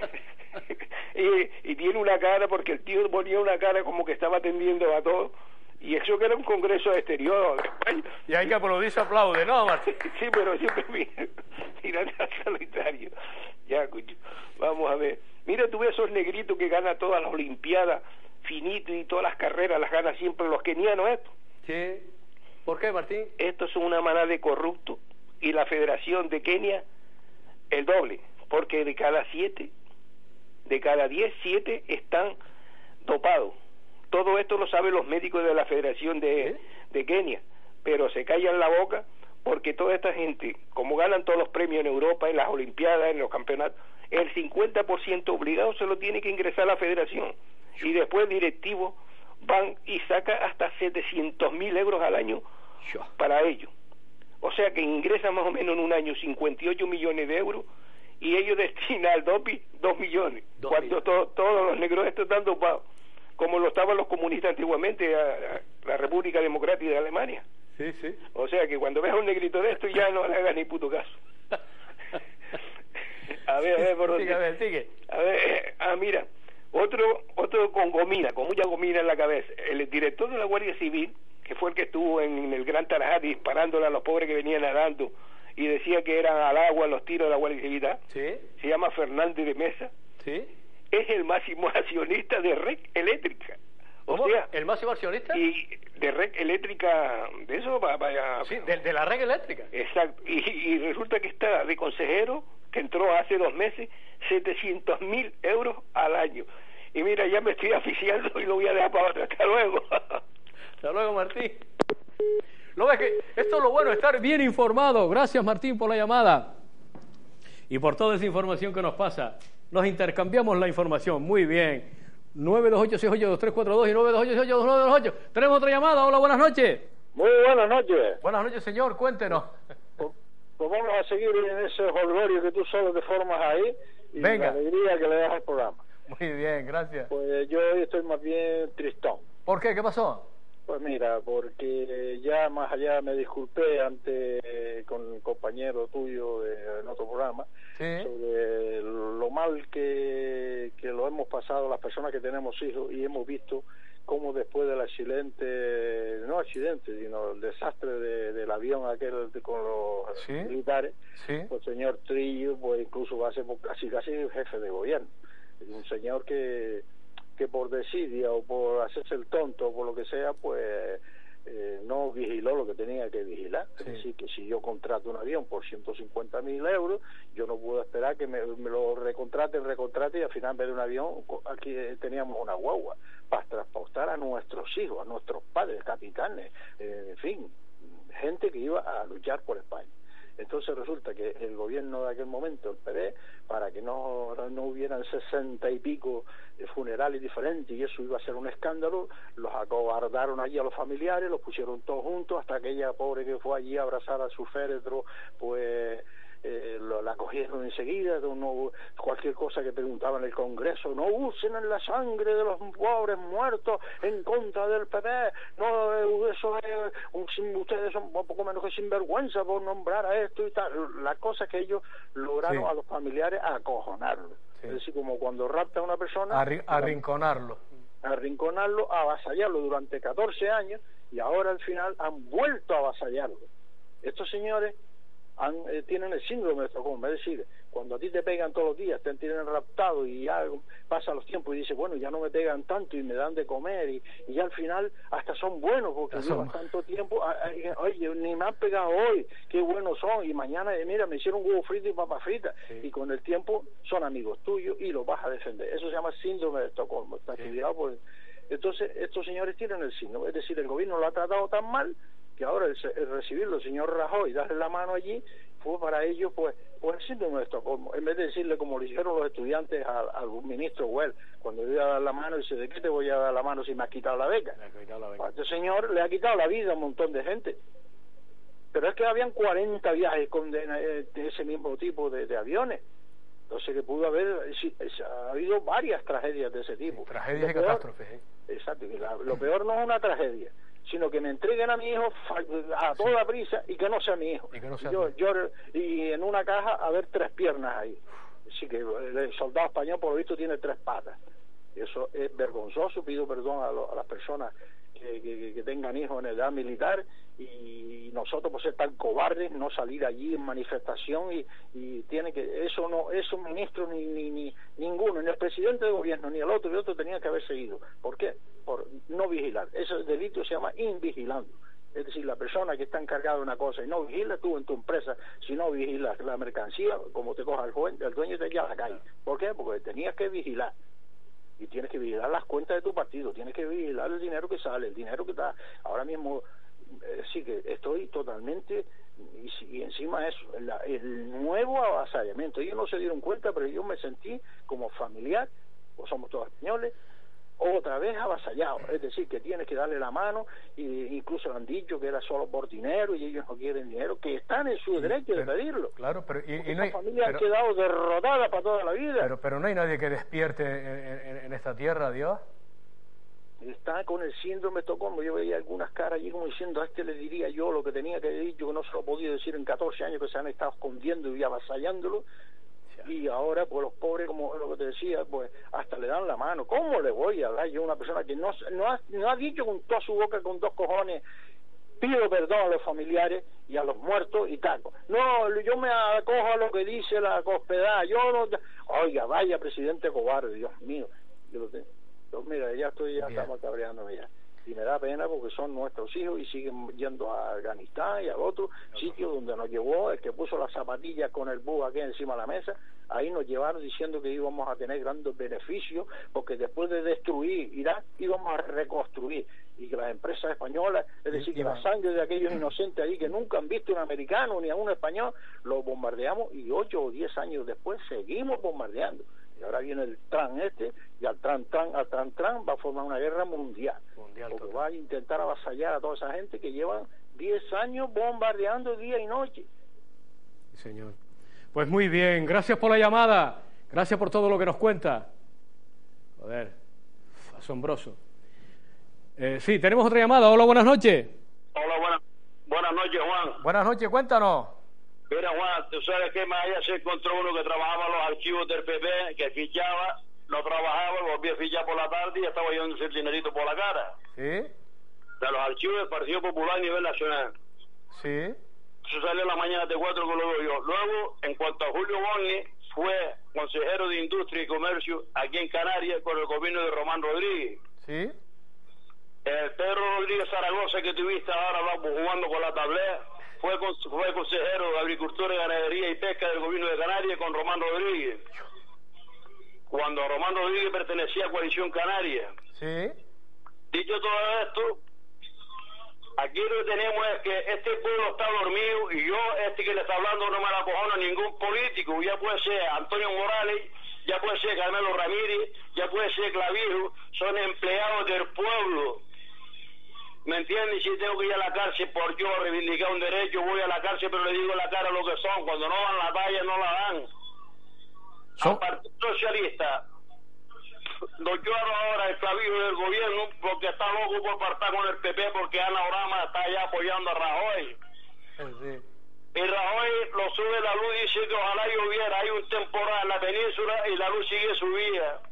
y, y, tiene una cara, porque el tío ponía una cara como que estaba atendiendo a todo. Y eso que era un congreso exterior de España. Y hay que aplaudir, se aplaude, ¿no, Martín? sí, pero siempre mira, al solitario. Ya, escucho. Vamos a ver. Mira, tú ves esos negritos que ganan todas las Olimpiadas, finito y todas las carreras las gana siempre los kenianos, esto. Sí. ¿Por qué, Martín? Estos son una manada de corruptos y la Federación de Kenia el doble, porque de cada siete de cada 10, 7 están dopados. Todo esto lo saben los médicos de la Federación de, ¿Eh? de Kenia, pero se callan la boca porque toda esta gente, como ganan todos los premios en Europa, en las Olimpiadas, en los campeonatos, el 50% obligado se lo tiene que ingresar a la Federación. Y después directivos van y sacan hasta 700 mil euros al año para ello. O sea que ingresan más o menos en un año 58 millones de euros y ellos destinan al doping dos millones, dos cuando. To, todos los negros estos están dopados, como lo estaban los comunistas antiguamente, a, a la República Democrática de Alemania. Sí, sí. O sea que cuando ves a un negrito de esto ya no le hagas ni puto caso. a ver, a ver, por dónde. Sigue, a ver, sigue. A ver, ah, mira, otro, otro con gomina, con mucha gomina en la cabeza. El director de la Guardia Civil, que fue el que estuvo en, el Gran Tarajá disparándole a los pobres que venían nadando y decía que eran al agua los tiros de la Guardia Civil, ¿Sí? se llama Fernández de Mesa, ¿Sí? es el máximo accionista de Red Eléctrica. ¿El máximo accionista? y de Red Eléctrica, de eso vaya. Sí, de, de la red eléctrica. Exacto. Y, y resulta que está de consejero, que entró hace dos meses, 700 mil euros al año. Y mira, ya me estoy aficiando y lo voy a dejar para otro. Hasta luego. Hasta luego, Martín. ¿Lo ves que esto es lo bueno, estar bien informado? Gracias, Martín, por la llamada. Y por toda esa información que nos pasa. Nos intercambiamos la información. Muy bien. 928-682342 y 928-682928. Tenemos otra llamada. Hola, buenas noches. Muy buenas noches. Buenas noches, señor. Cuéntenos. Pues, pues vamos a seguir en ese holgorio que tú solo te formas ahí y Venga. la alegría que le das al programa. Muy bien, gracias. Pues yo hoy estoy más bien tristón. ¿Por qué? ¿Qué pasó? Pues mira, porque ya más allá me disculpé ante con un compañero tuyo de, en otro programa sobre lo mal que, que lo hemos pasado las personas que tenemos hijos y hemos visto cómo después del accidente, no accidente, sino el desastre de- del avión aquel de- con los militares, pues el señor Trillo, pues incluso va a ser casi casi jefe de gobierno. Un señor que que por desidia o por hacerse el tonto o por lo que sea, pues eh, no vigiló lo que tenía que vigilar. Es decir, que si yo contrato un avión por 150 mil euros, yo no puedo esperar que me, me lo recontrate, recontrate y al final en vez de un avión, aquí eh, teníamos una guagua para transportar a nuestros hijos, a nuestros padres, capitanes, eh, en fin, gente que iba a luchar por España. Entonces resulta que el gobierno de aquel momento, el PD, para que no, no hubieran sesenta y pico funerales diferentes y eso iba a ser un escándalo, los acobardaron allí a los familiares, los pusieron todos juntos hasta aquella pobre que fue allí a abrazar a su féretro, pues eh, lo- la cogieron enseguida, no, cualquier cosa que preguntaban en el Congreso, no usen la sangre de los pobres muertos en contra del PP, no, eh, eso es, un, ustedes son un poco menos que sinvergüenza por nombrar a esto y tal, la cosa que ellos lograron Sí. a los familiares acojonarlos, es decir, como cuando rapta a una persona, Arri- arrinconarlo. arrinconarlo, avasallarlo durante 14 años y ahora al final han vuelto a avasallarlo. Estos señores han, eh, tienen el síndrome de Estocolmo, es decir, cuando a ti te pegan todos los días, te tienen raptado y ya pasan los tiempos y dices, bueno, ya no me pegan tanto y me dan de comer y, y ya al final hasta son buenos porque llevan tanto tiempo, oye, ni me han pegado hoy, qué buenos son y mañana, eh, mira, me hicieron huevo frito y papa frita y con el tiempo son amigos tuyos y los vas a defender. Eso se llama síndrome de Estocolmo, está estudiado por... Entonces, estos señores tienen el síndrome, es decir, el gobierno lo ha tratado tan mal que ahora el, el recibirlo, el señor Rajoy, darle la mano allí, fue para ellos, pues, pues el síndrome de Estocolmo. En vez de decirle, como le dijeron los estudiantes al, al ministro Well, cuando le iba a dar la mano, dice, ¿de qué te voy a dar la mano si me has quitado la beca? A este señor le ha quitado la vida a un montón de gente. Pero es que habían 40 viajes con de, eh, de ese mismo tipo de, de aviones. Entonces que pudo haber, sí, es- ha habido varias tragedias de ese tipo. Tragedias y Lo catástrofes. ¿eh? Exacto, y la- lo peor no es una tragedia, sino que me entreguen a mi hijo a toda prisa y que no sea mi hijo. Y que no sea yo, yo- y en una caja a ver tres piernas ahí. Así que el soldado español por lo visto tiene tres patas. Eso es vergonzoso, pido perdón a, lo- a las personas que, tengan hijos en edad militar y nosotros por ser tan cobardes no salir allí en manifestación y, y tiene que eso no eso ministro ni, ni, ni ninguno ni el presidente de gobierno ni el otro el otro tenía que haber seguido ¿por qué? por no vigilar ese delito se llama invigilando es decir, la persona que está encargada de una cosa y no vigila tú en tu empresa, si no vigilas la mercancía, como te coja el, el dueño te lleva a la calle. ¿Por qué? Porque tenías que vigilar y tienes que vigilar las cuentas de tu partido, tienes que vigilar el dinero que sale, el dinero que está. Ahora mismo, eh, sí que estoy totalmente, y, y encima eso, el nuevo avasallamiento. Ellos no se dieron cuenta, pero yo me sentí como familiar, o somos todos españoles, otra vez avasallado, es decir, que tienes que darle la mano, e incluso han dicho que era solo por dinero y ellos no quieren dinero, que están en su derecho de pedirlo. Claro, pero y, no hay, familia pero, ha quedado derrotada para toda la vida. pero, pero no hay nadie que despierte en, en- en esta tierra, Dios. está con el síndrome de Estocolmo. Yo veía algunas caras allí como diciendo, a este le diría yo lo que tenía que decir, yo que no se lo he podido decir en 14 años que se han estado escondiendo y avasallándolo. Y ahora, pues los pobres, como lo que te decía, pues hasta le dan la mano. ¿Cómo le voy a hablar yo a una persona que no, no, ha, no ha dicho con toda su boca, con dos cojones, pido perdón a los familiares y a los muertos y tal. No, yo me acojo a lo que dice la cospedad. Yo no... Oiga, vaya presidente cobarde, Dios mío. Yo lo tengo. Pues mira, ya estoy, ya estamos cabreándome ya. Y me da pena porque son nuestros hijos y siguen yendo a Afganistán y al otro sitio donde nos llevó el que puso las zapatillas con el bug aquí encima de la mesa. Ahí nos llevaron diciendo que íbamos a tener grandes beneficios porque después de destruir Irak íbamos a reconstruir y que las empresas españolas, es decir, que la sangre de aquellos inocentes ahí que nunca han visto un americano ni a un español, los bombardeamos y ocho o diez años después seguimos bombardeando. Y ahora viene el TRAN este, y al TRAN, TRAN, al TRAN, TRAN va a formar una guerra mundial. porque va a intentar avasallar a toda esa gente que llevan 10 años bombardeando día y noche. Sí, señor. Pues muy bien, gracias por la llamada, gracias por todo lo que nos cuenta. Joder, asombroso. Eh, sí, tenemos otra llamada. Hola, buenas noches. Hola, buenas, buenas noches, Juan. Buenas noches, cuéntanos. Mira, Juan, tú sabes que más allá se encontró uno que trabajaba en los archivos del PP, que fichaba, no trabajaba, volvía a fichar por la tarde y ya estaba llevándose el dinerito por la cara. ¿Sí? De los archivos del Partido Popular a nivel nacional. Sí. Eso salió en la mañana de cuatro que lo veo yo. Luego, en cuanto a Julio Bonni, fue consejero de Industria y Comercio aquí en Canarias con el gobierno de Román Rodríguez. Sí. El Pedro Rodríguez Zaragoza que tuviste ahora jugando con la tablea fue, fue consejero de Agricultura, Ganadería y Pesca del gobierno de Canarias con Román Rodríguez. Cuando Román Rodríguez pertenecía a Coalición Canaria. Sí. Dicho todo esto, aquí lo que tenemos es que este pueblo está dormido y yo, este que le está hablando, no me la cojono a ningún político. Ya puede ser Antonio Morales, ya puede ser Carmelo Ramírez, ya puede ser Clavijo, son empleados del pueblo ¿Me entiendes? Si tengo que ir a la cárcel por yo reivindicar un derecho, voy a la cárcel, pero le digo en la cara lo que son. Cuando no van la talla, no la dan. Al Partido Socialista, lo quiero ahora el clavillo del gobierno porque está loco por partar con el PP porque Ana Orama está allá apoyando a Rajoy. Y Rajoy lo sube la luz y dice que ojalá lloviera. Hay un temporal en la península y la luz sigue subida.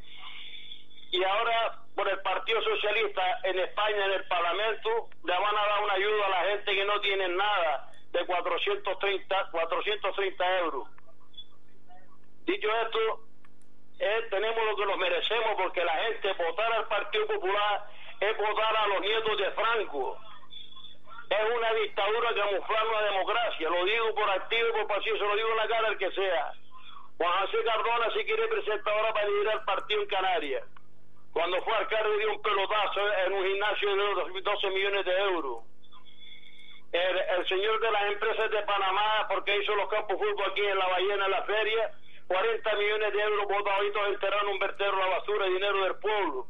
Y ahora por el Partido Socialista en España, en el Parlamento, le van a dar una ayuda a la gente que no tiene nada de 430, 430 euros. Dicho esto, eh, tenemos lo que nos merecemos porque la gente votar al Partido Popular es votar a los nietos de Franco. Es una dictadura camuflar una democracia, lo digo por activo y por pasivo, se lo digo en la cara al que sea. Juan José Cardona si quiere presentar ahora para liderar el partido en Canarias cuando fue alcalde dio un pelotazo en un gimnasio de 12 millones de euros. El, señor de las empresas de Panamá, porque hizo los campos fútbol aquí en la ballena, en la feria, 40 millones de euros botaditos enterraron un vertero la basura, dinero del pueblo.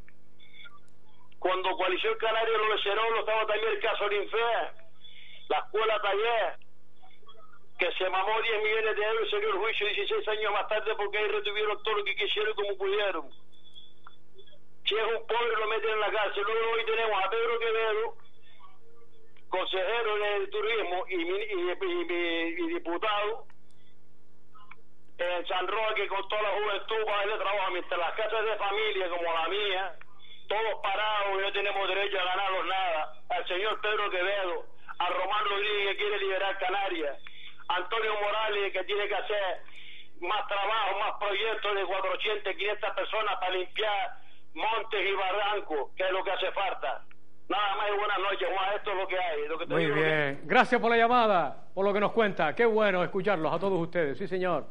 Cuando Coalición Canaria lo lesionó, lo estaba también el caso Linfea, la escuela taller, que se mamó 10 millones de euros y salió el juicio 16 años más tarde porque ahí retuvieron todo lo que quisieron como pudieron. Si es un pobre lo meten en la cárcel. Luego hoy tenemos a Pedro Quevedo, consejero el turismo y, diputado en San Roque con toda la juventud para darle trabajo, mientras las casas de familia como la mía, todos parados no tenemos derecho a ganarlos nada, al señor Pedro Quevedo, a Román Rodríguez que quiere liberar Canarias, Antonio Morales que tiene que hacer más trabajo, más proyectos de 400, 500 personas para limpiar montes y barrancos, que es lo que hace falta. Nada más y buenas noches, Juan, esto es lo que hay. Lo que Muy bien, gracias por la llamada, por lo que nos cuenta. Qué bueno escucharlos a todos ustedes, sí señor.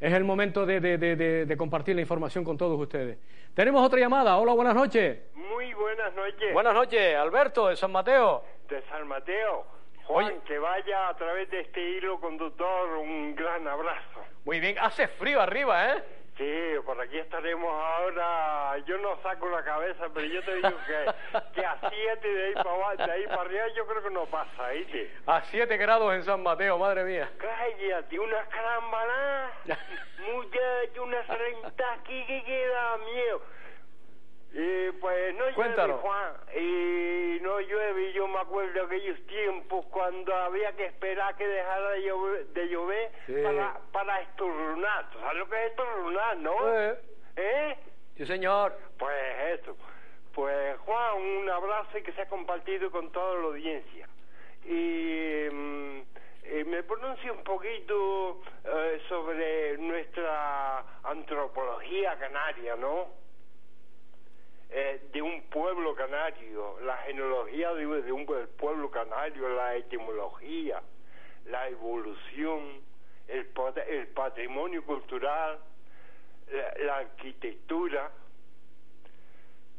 Es el momento de, de, de, de, compartir la información con todos ustedes. Tenemos otra llamada. Hola, buenas noches. Muy buenas noches. Buenas noches, Alberto, de San Mateo. De San Mateo. Juan, que vaya a través de este hilo conductor un gran abrazo. Muy bien, hace frío arriba, ¿eh? Sí, por aquí estaremos ahora. Yo no saco la cabeza, pero yo te digo que, que a 7 de ahí para de ahí para arriba yo creo que no pasa, ¿viste? A 7 grados en San Mateo, madre mía. Cállate, una carambanada, muchacho, una renta aquí que queda miedo. Y pues no llueve, Juan, y no llueve. Yo me acuerdo de aquellos tiempos cuando había que esperar que dejara de llover, de llover para, para estornunar. ¿Sabes lo que es estornunar, no? ¿Eh? Sí, señor. Pues eso. Pues Juan, un abrazo y que se ha compartido con toda la audiencia. Y mm, me pronuncio un poquito eh, sobre nuestra antropología canaria, ¿no? Eh, de un pueblo canario, la genealogía de, un pueblo canario, la etimología, la evolución, el, el patrimonio cultural, la, arquitectura,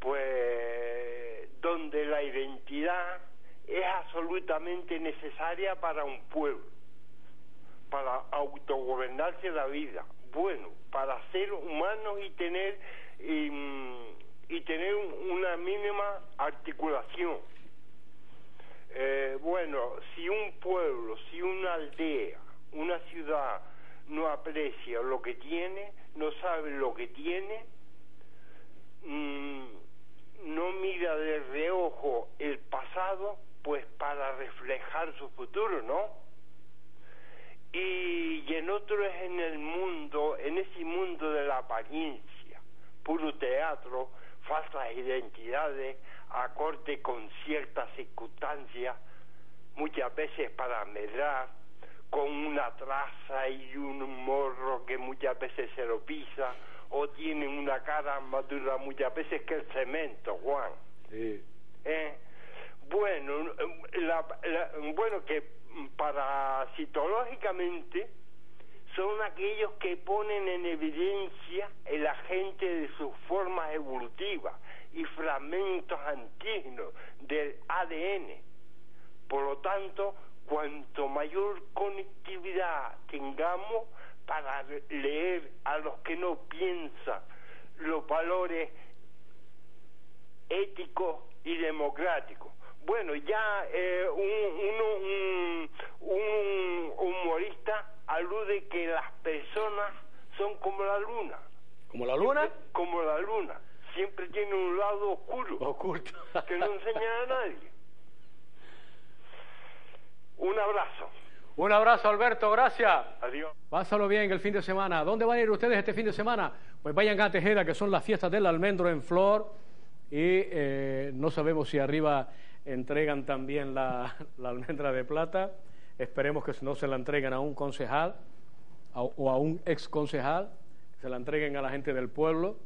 pues donde la identidad es absolutamente necesaria para un pueblo, para autogobernarse la vida, bueno para ser humanos y tener mm, y tener un- una mínima articulación. Eh, bueno, si un pueblo, si una aldea, una ciudad no aprecia lo que tiene, no sabe lo que tiene, mm, no mira de reojo el pasado, pues para reflejar su futuro, ¿no? Y, y en otro es en el mundo, en ese mundo de la apariencia, puro teatro, falsas identidades, acorde con ciertas circunstancias, muchas veces para medrar, con una traza y un morro que muchas veces se lo pisa, o tienen una cara más dura muchas veces que el cemento, Juan. Sí. ¿eh? Bueno, la- la- bueno que para citológicamente son aquellos que ponen en evidencia el agente de sus formas evolutivas y fragmentos antígenos del ADN. Por lo tanto, cuanto mayor conectividad tengamos para leer a los que no piensan los valores éticos y democráticos. Bueno, ya eh, un, uno- un- un humorista alude que las personas son como la luna. ¿Como la luna? Como la luna. Siempre tiene un lado oscuro. Oculto. que no enseña a nadie. Un abrazo. Un abrazo, Alberto, gracias. Adiós. Pásalo bien el fin de semana. ¿Dónde van a ir ustedes este fin de semana? Pues vayan a Tejeda, que son las fiestas del almendro en flor. Y eh, no sabemos si arriba entregan también la, la almendra de plata. Esperemos que no se la entreguen a un concejal o a un ex concejal, se la entreguen a la gente del pueblo.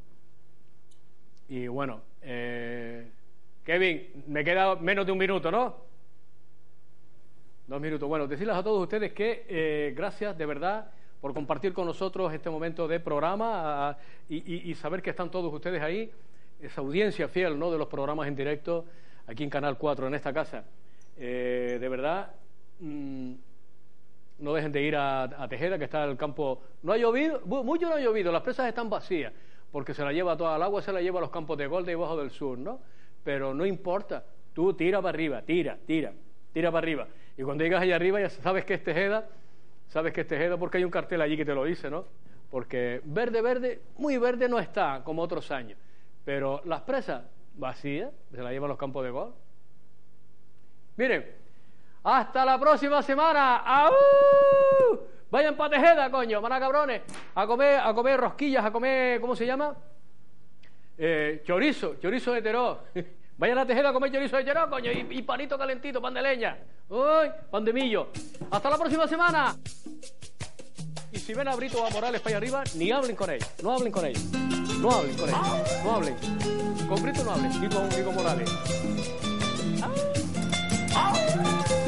Y bueno, eh, Kevin, me queda menos de un minuto, ¿no? Dos minutos. Bueno, decirles a todos ustedes que eh, gracias de verdad por compartir con nosotros este momento de programa y saber que están todos ustedes ahí, esa audiencia fiel ¿no? de los programas en directo aquí en Canal 4, en esta casa. Eh, de verdad, mm, no dejen de ir a, a Tejeda, que está el campo. No ha llovido, mu- mucho no ha llovido, las presas están vacías, porque se la lleva toda el agua, se la lleva a los campos de Golda y Bajo del Sur, ¿no? Pero no importa, tú tira para arriba, tira, tira, tira para arriba. Y cuando llegas allá arriba ya sabes que es Tejeda, sabes que es Tejeda porque hay un cartel allí que te lo dice, ¿no? Porque verde, verde, muy verde no está como otros años, pero las presas vacías, se la llevan a los campos de gol. Miren, hasta la próxima semana. ¡Au! Vayan para Tejeda, coño, van a cabrones, a comer, a comer rosquillas, a comer, ¿cómo se llama? Eh, chorizo, chorizo de teró. Vayan a Tejeda a comer chorizo de teró, coño, y, panito calentito, pan de leña. ¡Uy! Pan de millo. Hasta la próxima semana. Y si ven a Brito o a Morales para allá arriba, ni hablen con ellos, no hablen con ellos. No hablen con ellos, no hablen. Con Brito no hablen, ni con, con Morales. ¡Ah!